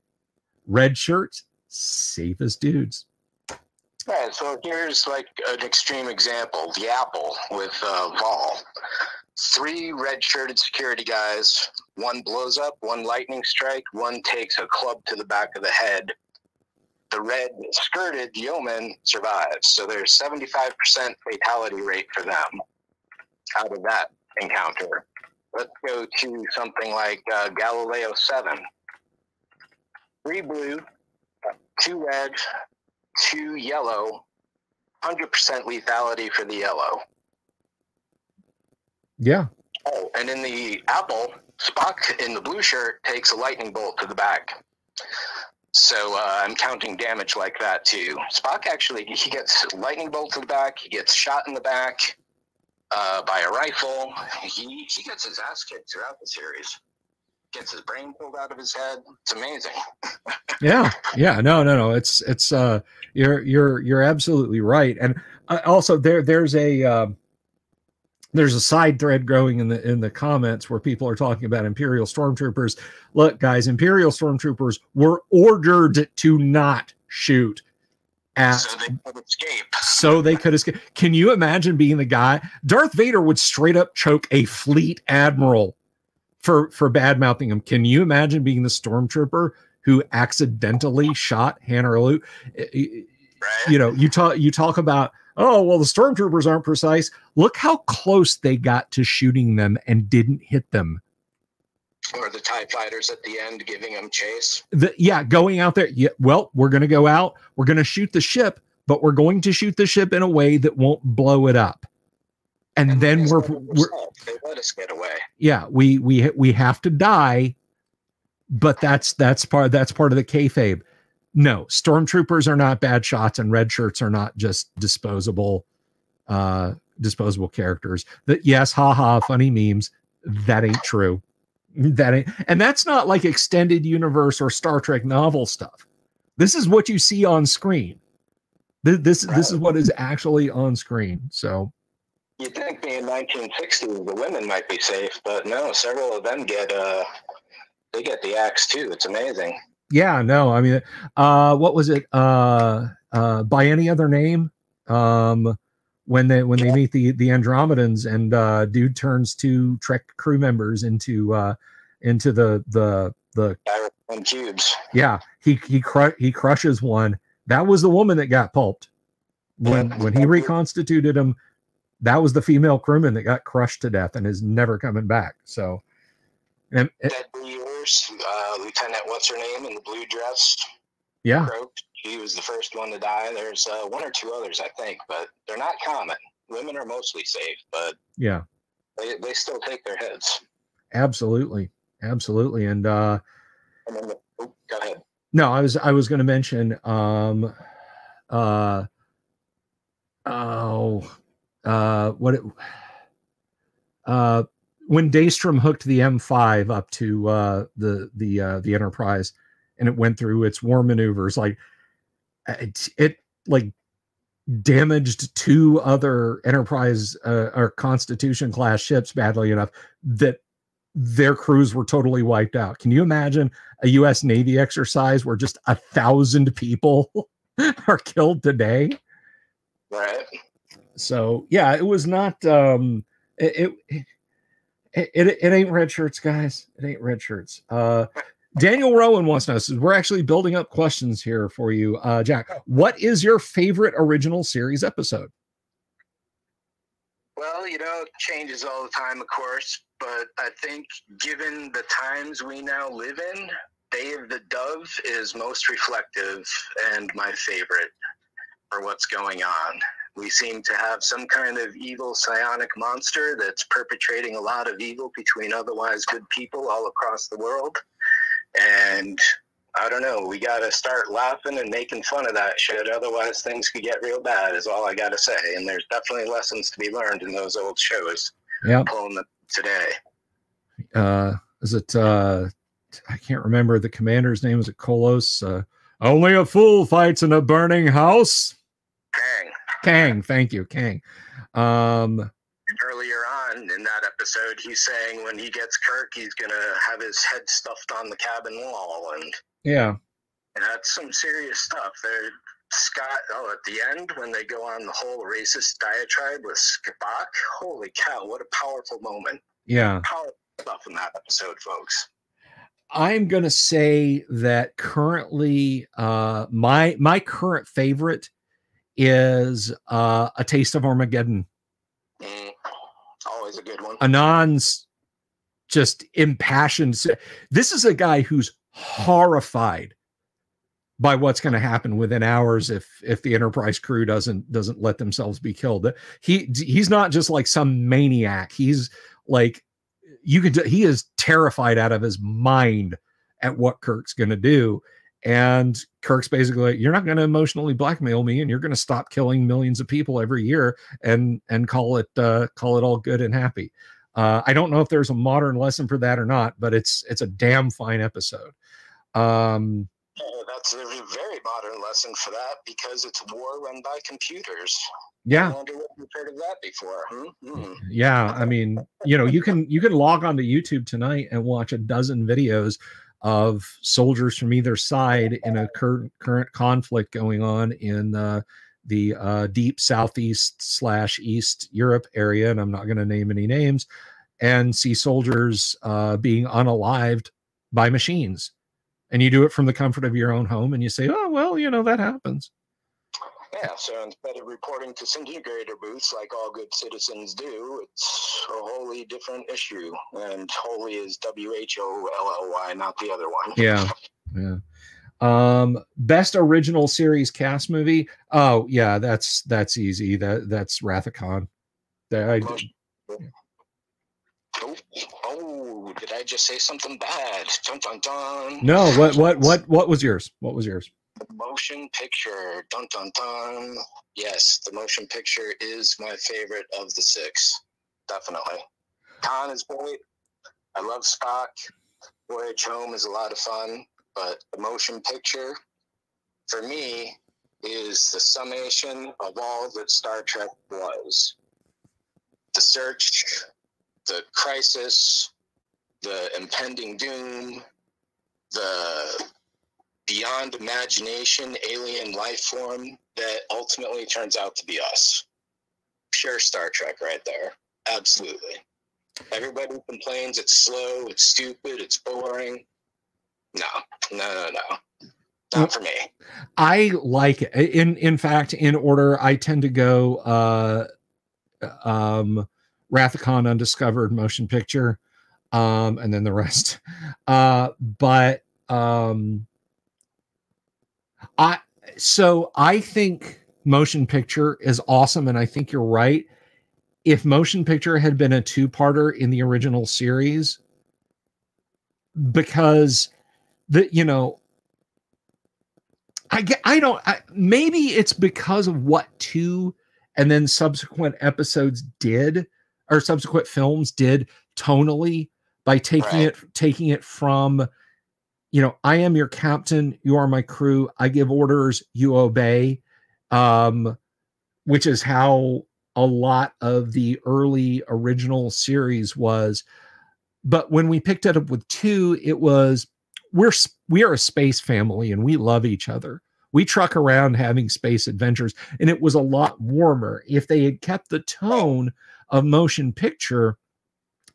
red shirts safest dudes yeah so here's like an extreme example the apple with uh, vol three red shirted security guys. One blows up, one lightning strike, one takes a club to the back of the head. The red skirted yeoman survives. So there's 75% fatality rate for them out of that encounter. Let's go to something like uh, Galileo 7. Three blue, two red, two yellow, 100% lethality for the yellow. Yeah. Oh, and in the apple, Spock in the blue shirt takes a lightning bolt to the back. So uh, I'm counting damage like that too. Spock actually he gets lightning bolt to the back. He gets shot in the back uh, by a rifle. He he gets his ass kicked throughout the series. Gets his brain pulled out of his head. It's amazing. yeah, yeah. No, no, no. It's it's uh, you're you're you're absolutely right. And uh, also there there's a. Uh, there's a side thread growing in the in the comments where people are talking about imperial stormtroopers look guys imperial stormtroopers were ordered to not shoot at so they could escape. So they could escape. Can you imagine being the guy? Darth vader would straight up choke a fleet admiral for for bad mouthing him. Can you imagine being the stormtrooper who accidentally shot Han and Luke? right? you know you talk you talk about oh well the stormtroopers aren't precise. Look how close they got to shooting them and didn't hit them or the tie fighters at the end giving them chase? The, yeah going out there yeah well we're going to go out we're going to shoot the ship but we're going to shoot the ship in a way that won't blow it up. And, And then we're, we're they let us get away. Yeah we we we have to die but that's that's part that's part of the kayfabe. No stormtroopers are not bad shots and red shirts are not just disposable uh disposable characters. That yes haha funny memes that ain't true that ain't and that's not like extended universe or star trek novel stuff. This is what you see on screen. Th- this this is what is actually on screen so. You'd think being 1960, the women might be safe, but no, several of them get uh, they get the axe too. It's amazing. yeah no i mean uh what was it? Uh uh by any other name? Um when they when they meet the the andromedans and uh dude turns two trek crew members into uh into the the the cubes. yeah he he cru- he crushes one. That was the woman that got pulped. When when he reconstituted him that was the female crewman that got crushed to death and is never coming back. So and it- Deadly Years, uh, Lieutenant what's her name in the blue dress? Yeah. Croaked. She was the first one to die. There's uh, one or two others, I think, but they're not common. Women are mostly safe, but yeah they, they still take their heads. absolutely absolutely and uh And then the, oh, go ahead. no i was i was going to mention um uh oh uh what it uh when daystrom hooked the m5 up to uh the the uh the enterprise and it went through its war maneuvers like it, it like damaged two other enterprise uh, or constitution class ships badly enough that their crews were totally wiped out can you imagine a U.S. Navy exercise where just a thousand people are killed today. Right. So yeah, it was not. Um, it, it it it, it ain't red shirts, guys. It ain't red shirts. Uh, Daniel Rowan wants to know. says, We're actually building up questions here for you, uh, Jack. What is your favorite original series episode? Well, you know, changes all the time, of course, but I think given the times we now live in, Day of the Dove is most reflective and my favorite for what's going on. We seem to have some kind of evil psionic monster that's perpetrating a lot of evil between otherwise good people all across the world. And I don't know, we got to start laughing and making fun of that shit. Otherwise, things could get real bad, is all I got to say. And there's definitely lessons to be learned in those old shows. Yeah. Pulling them today. Uh, is it? Uh, I can't remember the commander's name. Is it Kolos? Uh, Only a fool fights in a burning house. Kang. Kang, thank you, Kang. Um, Earlier on in that episode, he's saying when he gets Kirk, he's going to have his head stuffed on the cabin wall. And yeah, and that's some serious stuff. There, Scott, oh, at the end when they go on the whole racist diatribe with Spock, holy cow, what a powerful moment. Yeah. Powerful stuff in that episode, folks. I'm gonna say that currently, uh, my my current favorite is uh, a taste of Armageddon. Mm, always a good one. Anan's just impassioned. This is a guy who's horrified by what's going to happen within hours if if the enterprise crew doesn't doesn't let themselves be killed he he's not just like some maniac he's like you could he is terrified out of his mind at what kirk's going to do and kirk's basically like you're not going to emotionally blackmail me and you're going to stop killing millions of people every year and and call it uh call it all good and happy uh i don't know if there's a modern lesson for that or not but it's it's a damn fine episode um that's a very modern lesson for that because it's war run by computers. Yeah. I you've heard of that before. Hmm? Yeah. I mean, you know, you can you can log on to YouTube tonight and watch a dozen videos of soldiers from either side in a cur- current conflict going on in uh, the uh, deep southeast slash east Europe area, and I'm not going to name any names, and see soldiers uh, being unalived by machines. And you do it from the comfort of your own home and you say oh well you know that happens yeah so instead of reporting to disintegrator booths like all good citizens do it's a wholly different issue and wholly is w-h-o-l-l-y not the other one yeah yeah um best original series cast movie oh yeah that's that's easy that that's khan that I, Oh, oh, did I just say something bad? Dun, dun, dun. No, what what what what was yours? What was yours? Motion picture. Dun dun dun. Yes, the motion picture is my favorite of the six. Definitely. Khan is great. I love Spock. Voyage Home is a lot of fun, but the motion picture, for me, is the summation of all that Star Trek was. The search, the crisis, the impending doom, the beyond imagination alien life form that ultimately turns out to be us. Pure Star Trek right there. Absolutely. Everybody complains it's slow, it's stupid, it's boring. No, no, no, no. Not for me. I like it. In in fact, in order, I tend to go uh um Khan Undiscovered motion picture, um, and then the rest. Uh, but um, I so I think motion picture is awesome, and I think you're right. If motion picture had been a two-parter in the original series, because the you know I get I don't I, maybe it's because of what two and then subsequent episodes did or subsequent films did tonally by taking right. it taking it from you know i am your captain you are my crew i give orders you obey um which is how a lot of the early original series was. But when we picked it up with two it was we're we are a space family and we love each other. We truck around having space adventures and it was a lot warmer. If they had kept the tone of motion picture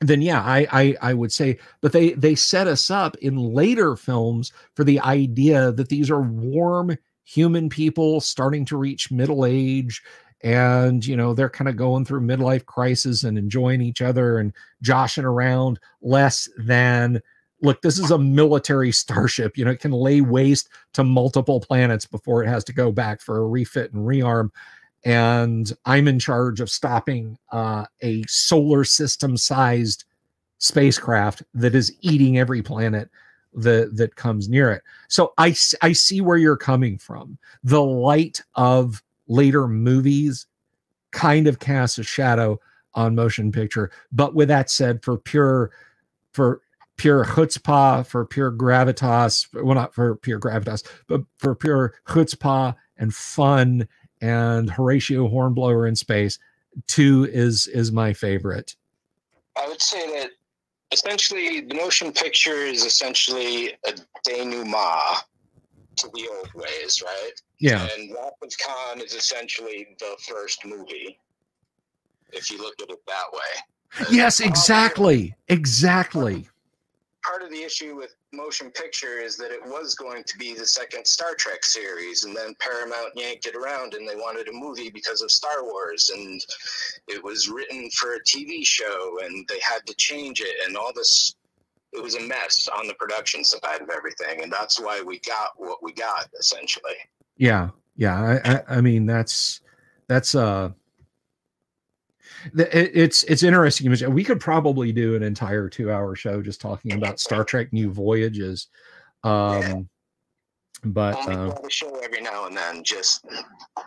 then yeah I, I i would say but they they set us up in later films for the idea that these are warm human people starting to reach middle age and you know they're kind of going through midlife crisis and enjoying each other and joshing around less than look this is a military starship you know it can lay waste to multiple planets before it has to go back for a refit and rearm and I'm in charge of stopping uh, a solar system sized spacecraft that is eating every planet that that comes near it. So I I see where you're coming from. The light of later movies kind of casts a shadow on motion picture. But with that said, for pure for pure chutzpah, for pure gravitas, well not for pure gravitas, but for pure chutzpah and fun and Horatio Hornblower in Space. Two is is my favorite. I would say that essentially the motion picture is essentially a denouement to the old ways, right? Yeah. And Wrath Khan is essentially the first movie, if you look at it that way. Yes, exactly. Exactly. Part of the issue with motion picture is that it was going to be the second Star Trek series, and then Paramount yanked it around and they wanted a movie because of Star Wars, and it was written for a TV show, and they had to change it, and all this. It was a mess on the production side of everything, and that's why we got what we got essentially. Yeah. Yeah. I, I, I mean, that's, that's, uh, it's it's interesting. We could probably do an entire two hour show just talking about Star Trek New Voyages. Um, but uh, got a show every now and then, just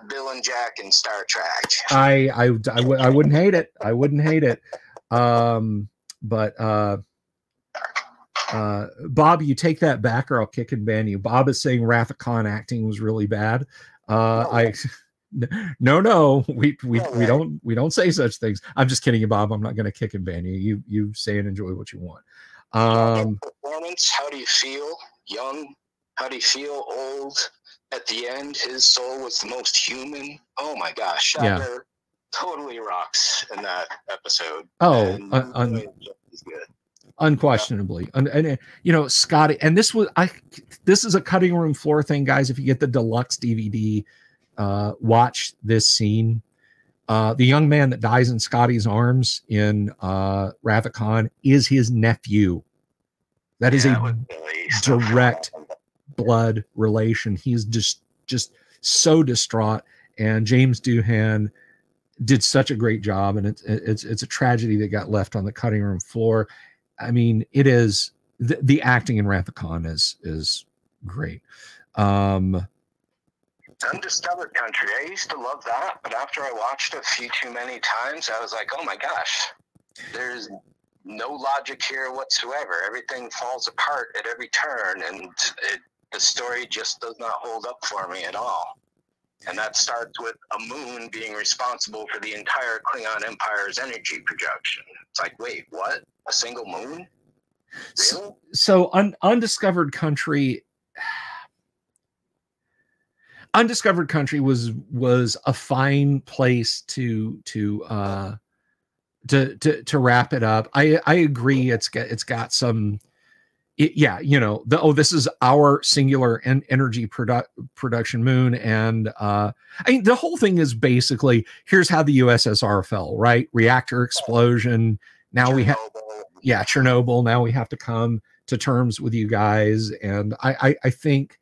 Bill and Jack and Star Trek. I I I, w- I wouldn't hate it. I wouldn't hate it. Um, but uh, uh, Bob, you take that back, or I'll kick and ban you. Bob is saying Wrath of Khan acting was really bad. Uh, I no no we we, No we don't we don't say such things. I'm just kidding you, Bob. I'm not going to kick and ban you. You you say and enjoy what you want. Um, performance. How do you feel? Young. How do you feel? Old. At the end, his soul was the most human. Oh my gosh, Yeah. Totally rocks in that episode. oh, And un- un- Boy, he's good. unquestionably and, and you know scotty and this was i this is a cutting room floor thing guys if you get the deluxe dvd uh watch this scene. Uh the young man that dies in scotty's arms in uh Khan is his nephew. That is Yeah, a direct- blood relation. He's just just so distraught. And james doohan did such a great job and it's it's it's a tragedy that got left on the cutting room floor. I mean it is the, the acting in Khan is is great. Um Undiscovered Country. I used to love that, but after I watched it a few too many times, I was like, oh my gosh, there's no logic here whatsoever. Everything falls apart at every turn, and it, the story just does not hold up for me at all. And that starts with a moon being responsible for the entire Klingon Empire's energy production. It's like, wait, what? A single moon? Really? so un, undiscovered country undiscovered country was was a fine place to to uh to to to wrap it up. I i agree it's got it's got some it, yeah you know the oh this is our singular en- energy produ- production moon and uh i mean the whole thing is basically here's how the ussr fell right? Reactor explosion. Now we have yeah chernobyl. Now we have to come to terms with you guys. And i i, I think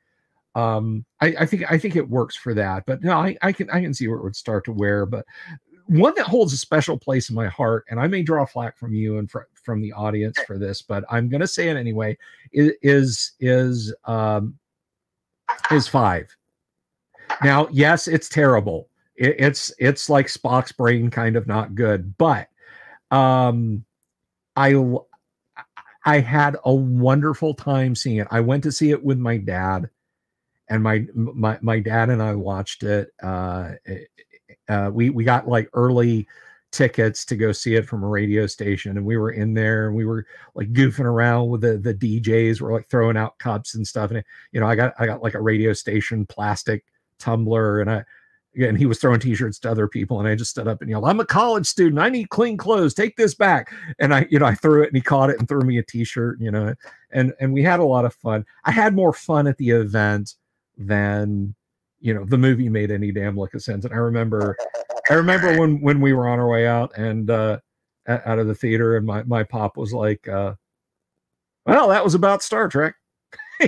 um I, I think i think it works for that but no I, I can i can see where it would start to wear but one that holds a special place in my heart and i may draw flack from you and fr- from the audience for this but i'm gonna say it anyway is is um is five. Now yes it's terrible. It, it's it's like spock's brain kind of not good but um i i had a wonderful time seeing it. I went to see it with my dad and my my my dad and i watched it uh uh, we we got like early tickets to go see it from a radio station and we were in there and we were like goofing around with the the DJs we're like throwing out cups and stuff and you know I got I got like a radio station plastic tumbler and I and he was throwing t-shirts to other people and I just stood up and yelled I'm a college student I need clean clothes take this back and I you know I threw it and he caught it and threw me a t-shirt you know and and we had a lot of fun. I had more fun at the event than you know the movie made any damn lick of sense and I remember I remember when when we were on our way out and uh out of the theater and my my pop was like uh well that was about Star Trek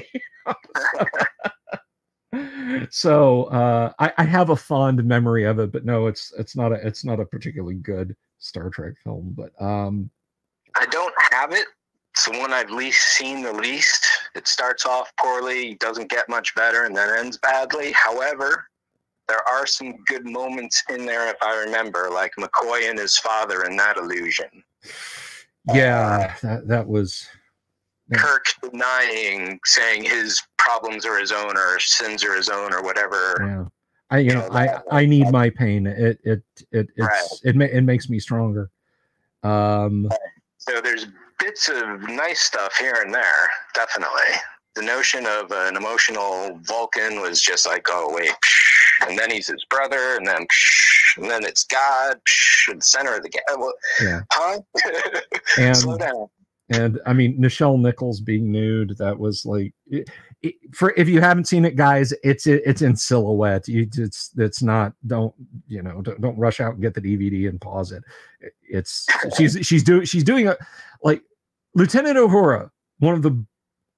so uh I, I have a fond memory of it but no it's it's not a it's not a particularly good Star Trek film but um I don't have it. It's the one I've least seen the least. It starts off poorly, doesn't get much better, and then ends badly. However, there are some good moments in there if I remember, like McCoy and his father in that illusion. yeah that that was Yeah. Kirk denying, saying his problems are his own or sins are his own or whatever. yeah I you know I I need my pain it it it it's Right. it ma- it makes me stronger um So there's bits of nice stuff here and there, definitely. the notion of an emotional Vulcan was just like, oh wait, and then he's his brother, and then and then it's God, the center of the game. Well, Yeah. huh? And Slow down. and I mean Nichelle Nichols being nude that was like it, it- for if you haven't seen it guys it's it's in silhouette you it's it's not don't you know don't, don't rush out and get the DVD and pause it it's she's she's doing she's doing a like Lieutenant Uhura one of the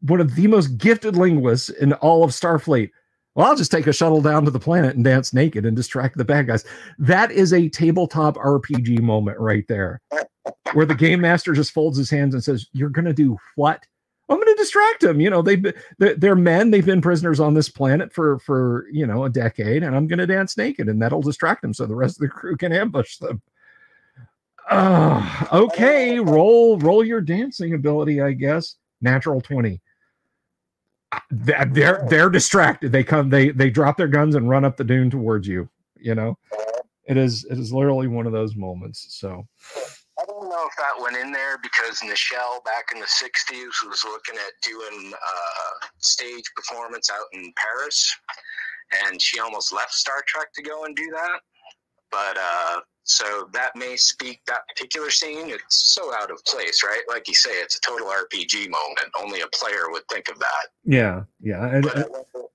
one of the most gifted linguists in all of Starfleet well, I'll just take a shuttle down to the planet and dance naked and distract the bad guys. That is a tabletop RPG moment right there where the game master just folds his hands and says, "You're to do what?" I'm going to distract them. You know, they've they're, they're men. They've been prisoners on this planet for for you know a decade, and I'm going to dance naked, and that'll distract them so the rest of the crew can ambush them. Uh, okay, roll roll your dancing ability, I guess. Natural twenty. Uh, They're they're, they're distracted. They come. They they drop their guns and run up the dune towards you. You know, it is it is literally one of those moments. So. I don't know if that went in there because Nichelle back in the 60s was looking at doing uh, stage performance out in Paris, and she almost left Star Trek to go and do that. But uh, so that may speak that particular scene. It's so out of place, right? Like you say, it's a total RPG moment. Only a player would think of that. Yeah, yeah. And, But I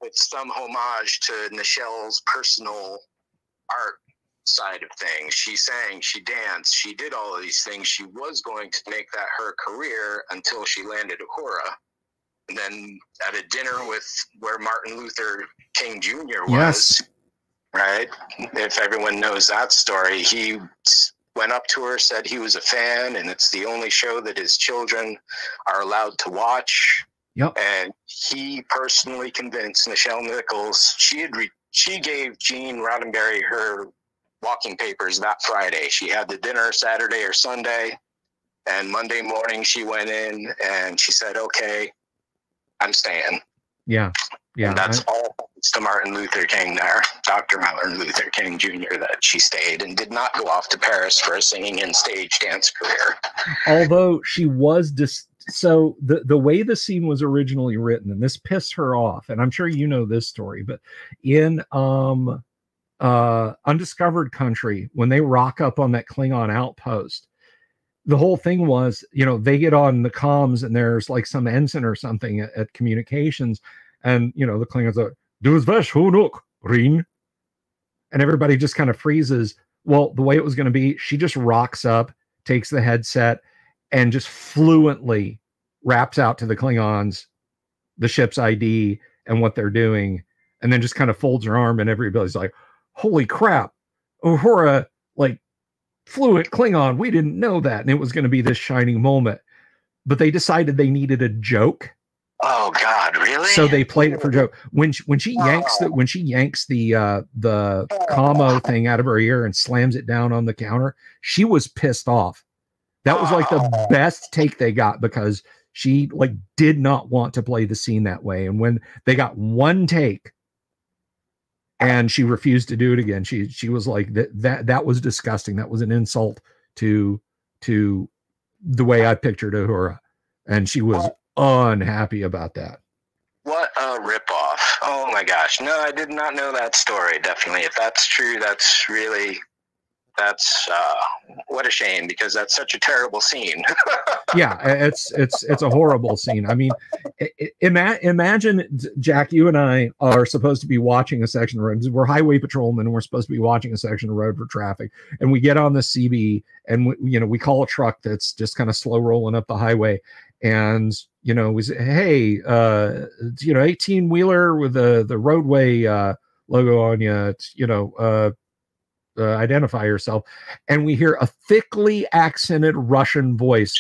it's some homage to Nichelle's personal art side of things. She sang, she danced, she did all of these things. She was going to make that her career until she landed Uhura. And then at a dinner with where Martin Luther King Jr. was, Yes. Right? If everyone knows that story, he went up to her, said he was a fan, and it's the only show that his children are allowed to watch. Yep. And he personally convinced Nichelle Nichols. She had re- she gave Gene Roddenberry her walking papers that Friday. She had the dinner Saturday or Sunday, and Monday morning she went in and she said, "Okay, I'm staying." yeah, yeah. and that's I- all to Martin Luther King there, Dr. Martin Luther King Jr. That she stayed and did not go off to Paris for a singing and stage dance career. although she was dis- so the the way the scene was originally written and this pissed her off and i'm sure you know this story but in um uh undiscovered country when they rock up on that klingon outpost the whole thing was you know they get on the comms and there's like some ensign or something at, at communications and you know the klingons are do vesh hunuk rin and everybody just kind of freezes well the way it was going to be she just rocks up takes the headset and just fluently raps out to the Klingons the ship's ID and what they're doing, and then just kind of folds her arm, and everybody's like, "Holy crap, Uhura!" Like fluent Klingon, we didn't know that, and it was going to be this shining moment. But they decided they needed a joke, Oh God, really? so they played it for Joe. When she, when she yanks the when she yanks the uh the commo thing out of her ear and slams it down on the counter, she was pissed off. That was like the best take they got because she like did not want to play the scene that way. And when they got one take and she refused to do it again, she she was like that that that was disgusting. That was an insult to to the way I pictured Uhura. And she was unhappy about that. What a ripoff! Oh my gosh, no, I did not know that story. Definitely, if that's true, that's really that's uh, what a shame because that's such a terrible scene. yeah it's it's it's a horrible scene i mean ima- imagine jack you and i are supposed to be watching a section of road we're highway patrolmen and we're supposed to be watching a section of road for traffic and we get on the cb and we, you know we call a truck that's just kind of slow rolling up the highway and you know say hey uh you know 18 wheeler with the the roadway uh logo on you you know uh uh, identify yourself and we hear a thickly accented russian voice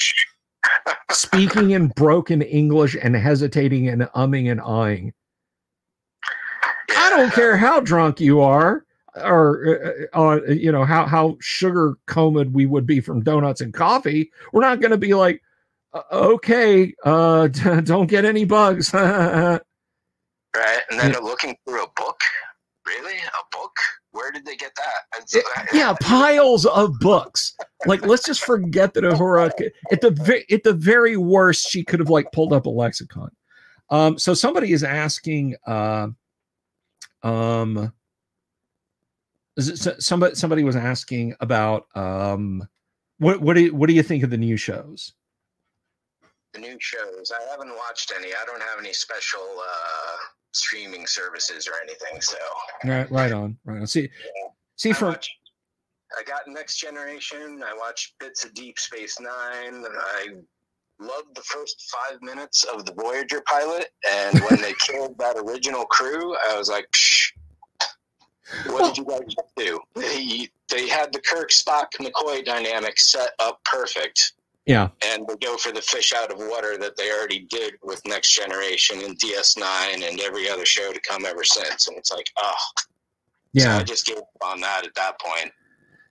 speaking in broken English and hesitating and umming and ahhing. I don't care how drunk you are, or uh, uh, you know how how sugar coated we would be from donuts and coffee. We're not going to be like, "Uh, okay, uh, don't get any bugs. right? And then looking through a book. Really, a book? Where did they get that? It's- yeah, piles of books. Like, let's just forget that Uhura. At the at the very worst, she could have like pulled up a lexicon. Um, so somebody is asking, uh, um, is it, somebody somebody was asking about um, what what do you, what do you think of the new shows? The new shows. I haven't watched any. I don't have any special uh, streaming services or anything. So right, right on, right on. See, yeah. see for. I got Next Generation. I watched bits of Deep Space Nine. I loved the first five minutes of the Voyager pilot, and when they killed that original crew, I was like, Psh, "What did you guys do?" They they had the Kirk Spock McCoy dynamic set up perfect. Yeah. And they go for the fish out of water that they already did with Next Generation and DS9 and every other show to come ever since. And it's like, oh. Yeah. So I just gave up on that at that point.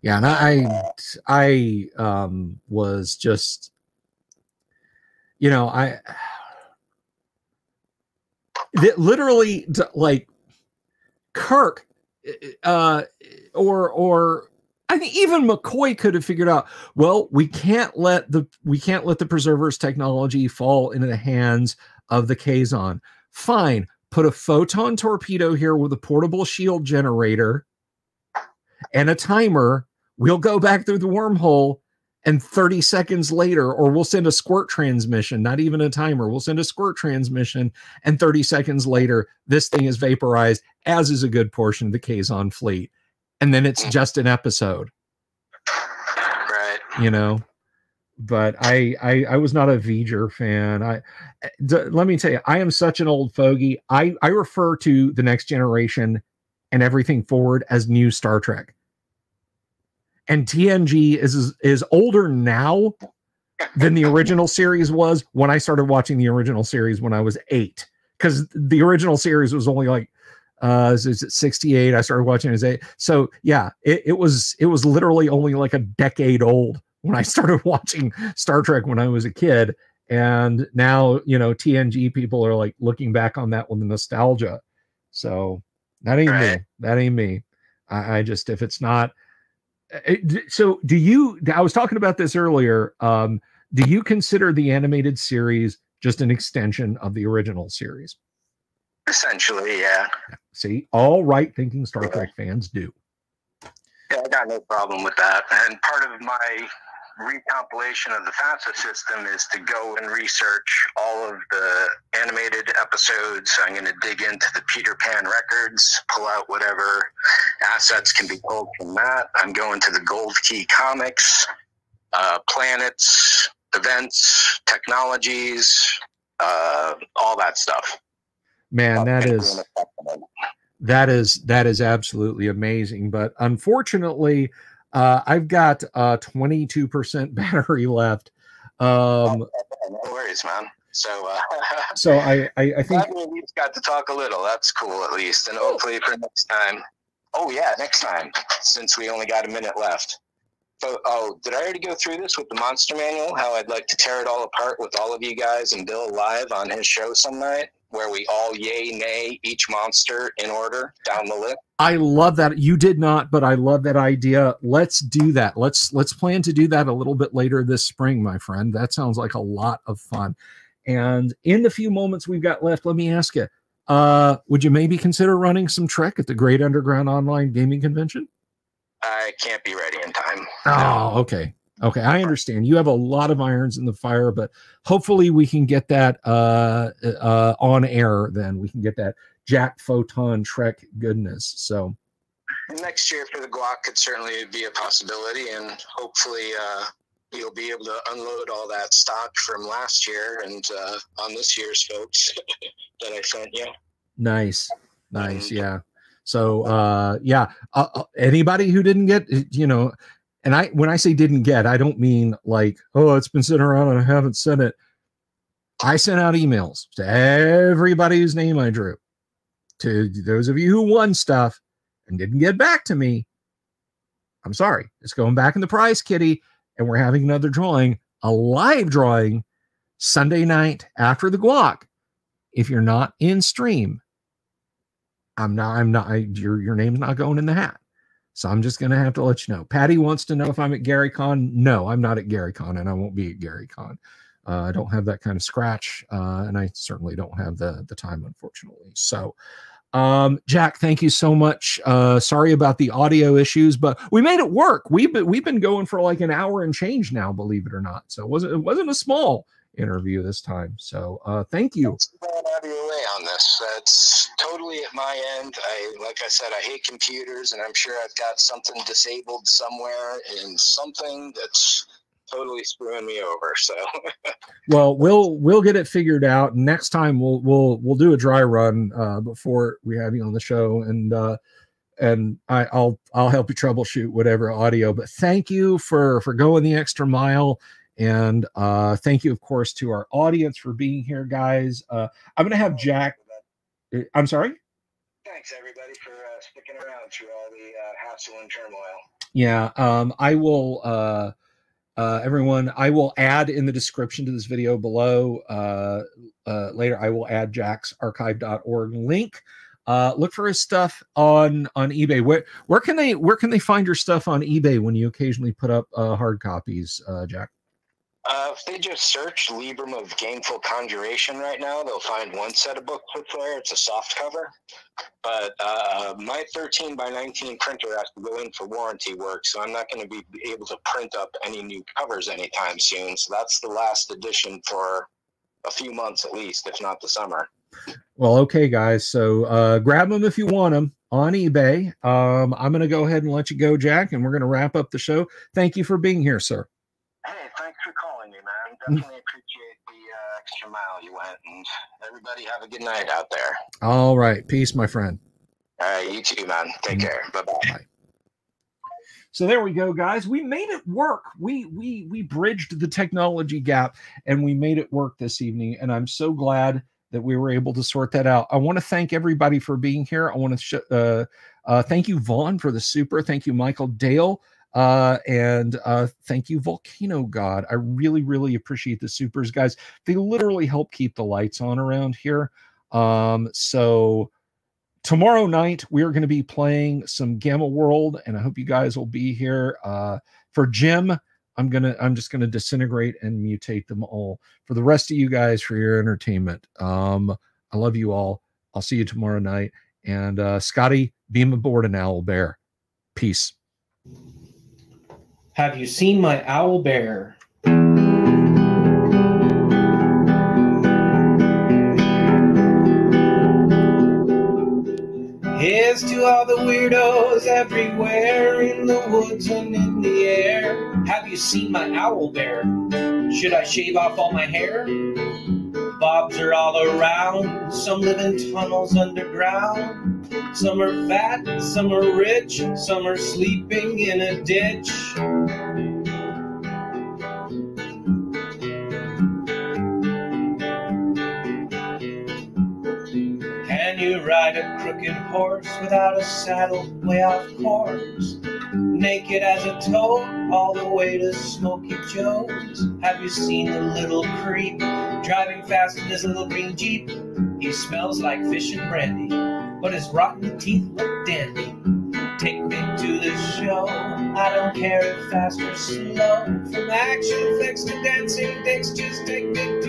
Yeah, and I I um was just you know, I that literally like Kirk uh or or I think even McCoy could have figured out, well, we can't let the we can't let the preservers technology fall into the hands of the Kazon. Fine, put a photon torpedo here with a portable shield generator and a timer. We'll go back through the wormhole and 30 seconds later or we'll send a squirt transmission not even a timer we'll send a squirt transmission and 30 seconds later this thing is vaporized as is a good portion of the kazon fleet and then it's just an episode. Right. You know? But I, I i was not a V'ger fan. I d- let me tell you i am such an old fogey. I i refer to the next generation and everything forward as new star trek. And tng is is older now than the original series was when i started watching the original series when i was eight. Because the original series was only like uh is it 68 i started watching it as eight. So yeah it, it was it was literally only like a decade old when i started watching star trek when i was a kid. And now you know tng people are like looking back on that with nostalgia. So that ain't right. me that ain't me. I, I just if it's not eh, so do you i was talking about this earlier um do you consider the animated series just an extension of the original series Essentially, yeah. See, all right thinking Star yeah. Trek fans do. Yeah, I got no problem with that. And part of my recompilation of the FASA system is to go and research all of the animated episodes. I'm going to dig into the Peter Pan records, pull out whatever assets can be pulled from that. I'm going to the Gold Key comics, uh, planets, events, technologies, uh, all that stuff man that is that is that is absolutely amazing. But unfortunately uh, i've got uh 22% battery left. Um no worries man. So uh, so i i, I think we've got to talk a little. That's cool at least. And hopefully for next time. Oh yeah next time since we only got a minute left so, oh, did I already go through this with the monster manual? How I'd like to tear it all apart with all of you guys and Bill live on his show some night? where we all yay nay each monster in order down the list. I love that. You did not, but I love that idea. Let's do that. Let's let's plan to do that a little bit later this spring, my friend. That sounds like a lot of fun. And in the few moments we've got left, let me ask you, uh, would you maybe consider running some Trek at the Great Underground Online Gaming Convention? I can't be ready in time. Oh, okay. Okay, I understand. You have a lot of irons in the fire, but hopefully we can get that uh, uh, on air. Then we can get that Jack Photon Trek goodness. So next year for the Guac could certainly be a possibility, and hopefully uh, you'll be able to unload all that stock from last year and uh, on this year's folks that I sent you. Nice, nice, yeah. So uh, yeah, uh, uh, anybody who didn't get, you know, and I when I say didn't get, I don't mean like, oh, it's been sitting around and I haven't sent it. I sent out emails to everybody whose name I drew. To those of you who won stuff and didn't get back to me, I'm sorry. It's going back in the prize kitty, and we're having another drawing, a live drawing Sunday night after the guac. If you're not in stream, I'm not, I'm not, I, your, your name's not going in the hat. So I'm just going to have to let you know. Patty wants to know if I'm at Gary Con. No, I'm not at Gary Con and I won't be at Gary Con. Uh, I don't have that kind of scratch, uh, and I certainly don't have the the time, unfortunately. So, um, Jack, thank you so much. Uh, sorry about the audio issues, but we made it work. We've been we've been going for like an hour and change now, believe it or not. So it wasn't it wasn't a small interview this time. So uh, thank you. Way on this. That's totally at my end. I like I said, I hate computers, and I'm sure I've got something disabled somewhere and something that's totally screwing me over. So, well, we'll we'll get it figured out. Next time we'll we'll we'll do a dry run uh, before we have you on the show, and uh, and I, I'll I'll help you troubleshoot whatever audio. But thank you for for going the extra mile. And uh, thank you, of course, to our audience for being here, guys. Uh, I'm going to have Jack. I'm sorry. Thanks, everybody, for uh, sticking around through all the uh, hassle and turmoil. Yeah, um, I will. Uh, uh, everyone, I will add in the description to this video below uh, uh, later. I will add Jack's archive.org link. Uh, look for his stuff on on eBay. Where where can they where can they find your stuff on eBay when you occasionally put up uh, hard copies, uh, Jack? Uh, if they just search Libram of Gameful Conjuration right now, they'll find one set of books there. It's a soft cover. But uh, my 13 by 19 printer has to go in for warranty work, so I'm not going to be able to print up any new covers anytime soon. So that's the last edition for a few months at least, if not the summer. Well, okay, guys. So uh, grab them if you want them on eBay. Um, I'm going to go ahead and let you go, Jack, and we're going to wrap up the show. Thank you for being here, sir. Hey, thanks for calling me, man. Definitely appreciate the uh, extra mile you went, and everybody have a good night out there. All right, peace, my friend. All right, you too, man. Take care. Bye-bye. Bye. So there we go, guys. We made it work. We we we bridged the technology gap, and we made it work this evening. And I'm so glad that we were able to sort that out. I want to thank everybody for being here. I want to sh- uh, uh, thank you, Vaughn, for the super. Thank you, Michael Dale. Uh, and uh, thank you, Volcano God. I really, really appreciate the supers, guys. They literally help keep the lights on around here. Um, so tomorrow night we're going to be playing some Gamma World, and I hope you guys will be here. Uh, for Jim, I'm gonna I'm just gonna disintegrate and mutate them all. For the rest of you guys, for your entertainment. Um, I love you all. I'll see you tomorrow night. And uh, Scotty, beam aboard an owl bear. Peace. Have you seen my owl bear? Here's to all the weirdos everywhere in the woods and in the air. Have you seen my owl bear? Should I shave off all my hair? Bobs are all around. Some live in tunnels underground. Some are fat, some are rich, some are sleeping in a ditch. Can you ride a crooked horse without a saddle way off course? Naked as a toad, all the way to Smoky Joe's. Have you seen the little creep driving fast in his little green Jeep? He smells like fish and brandy, but his rotten teeth look dandy. Take me to the show. I don't care if fast or slow. From action flicks to dancing dicks, just take me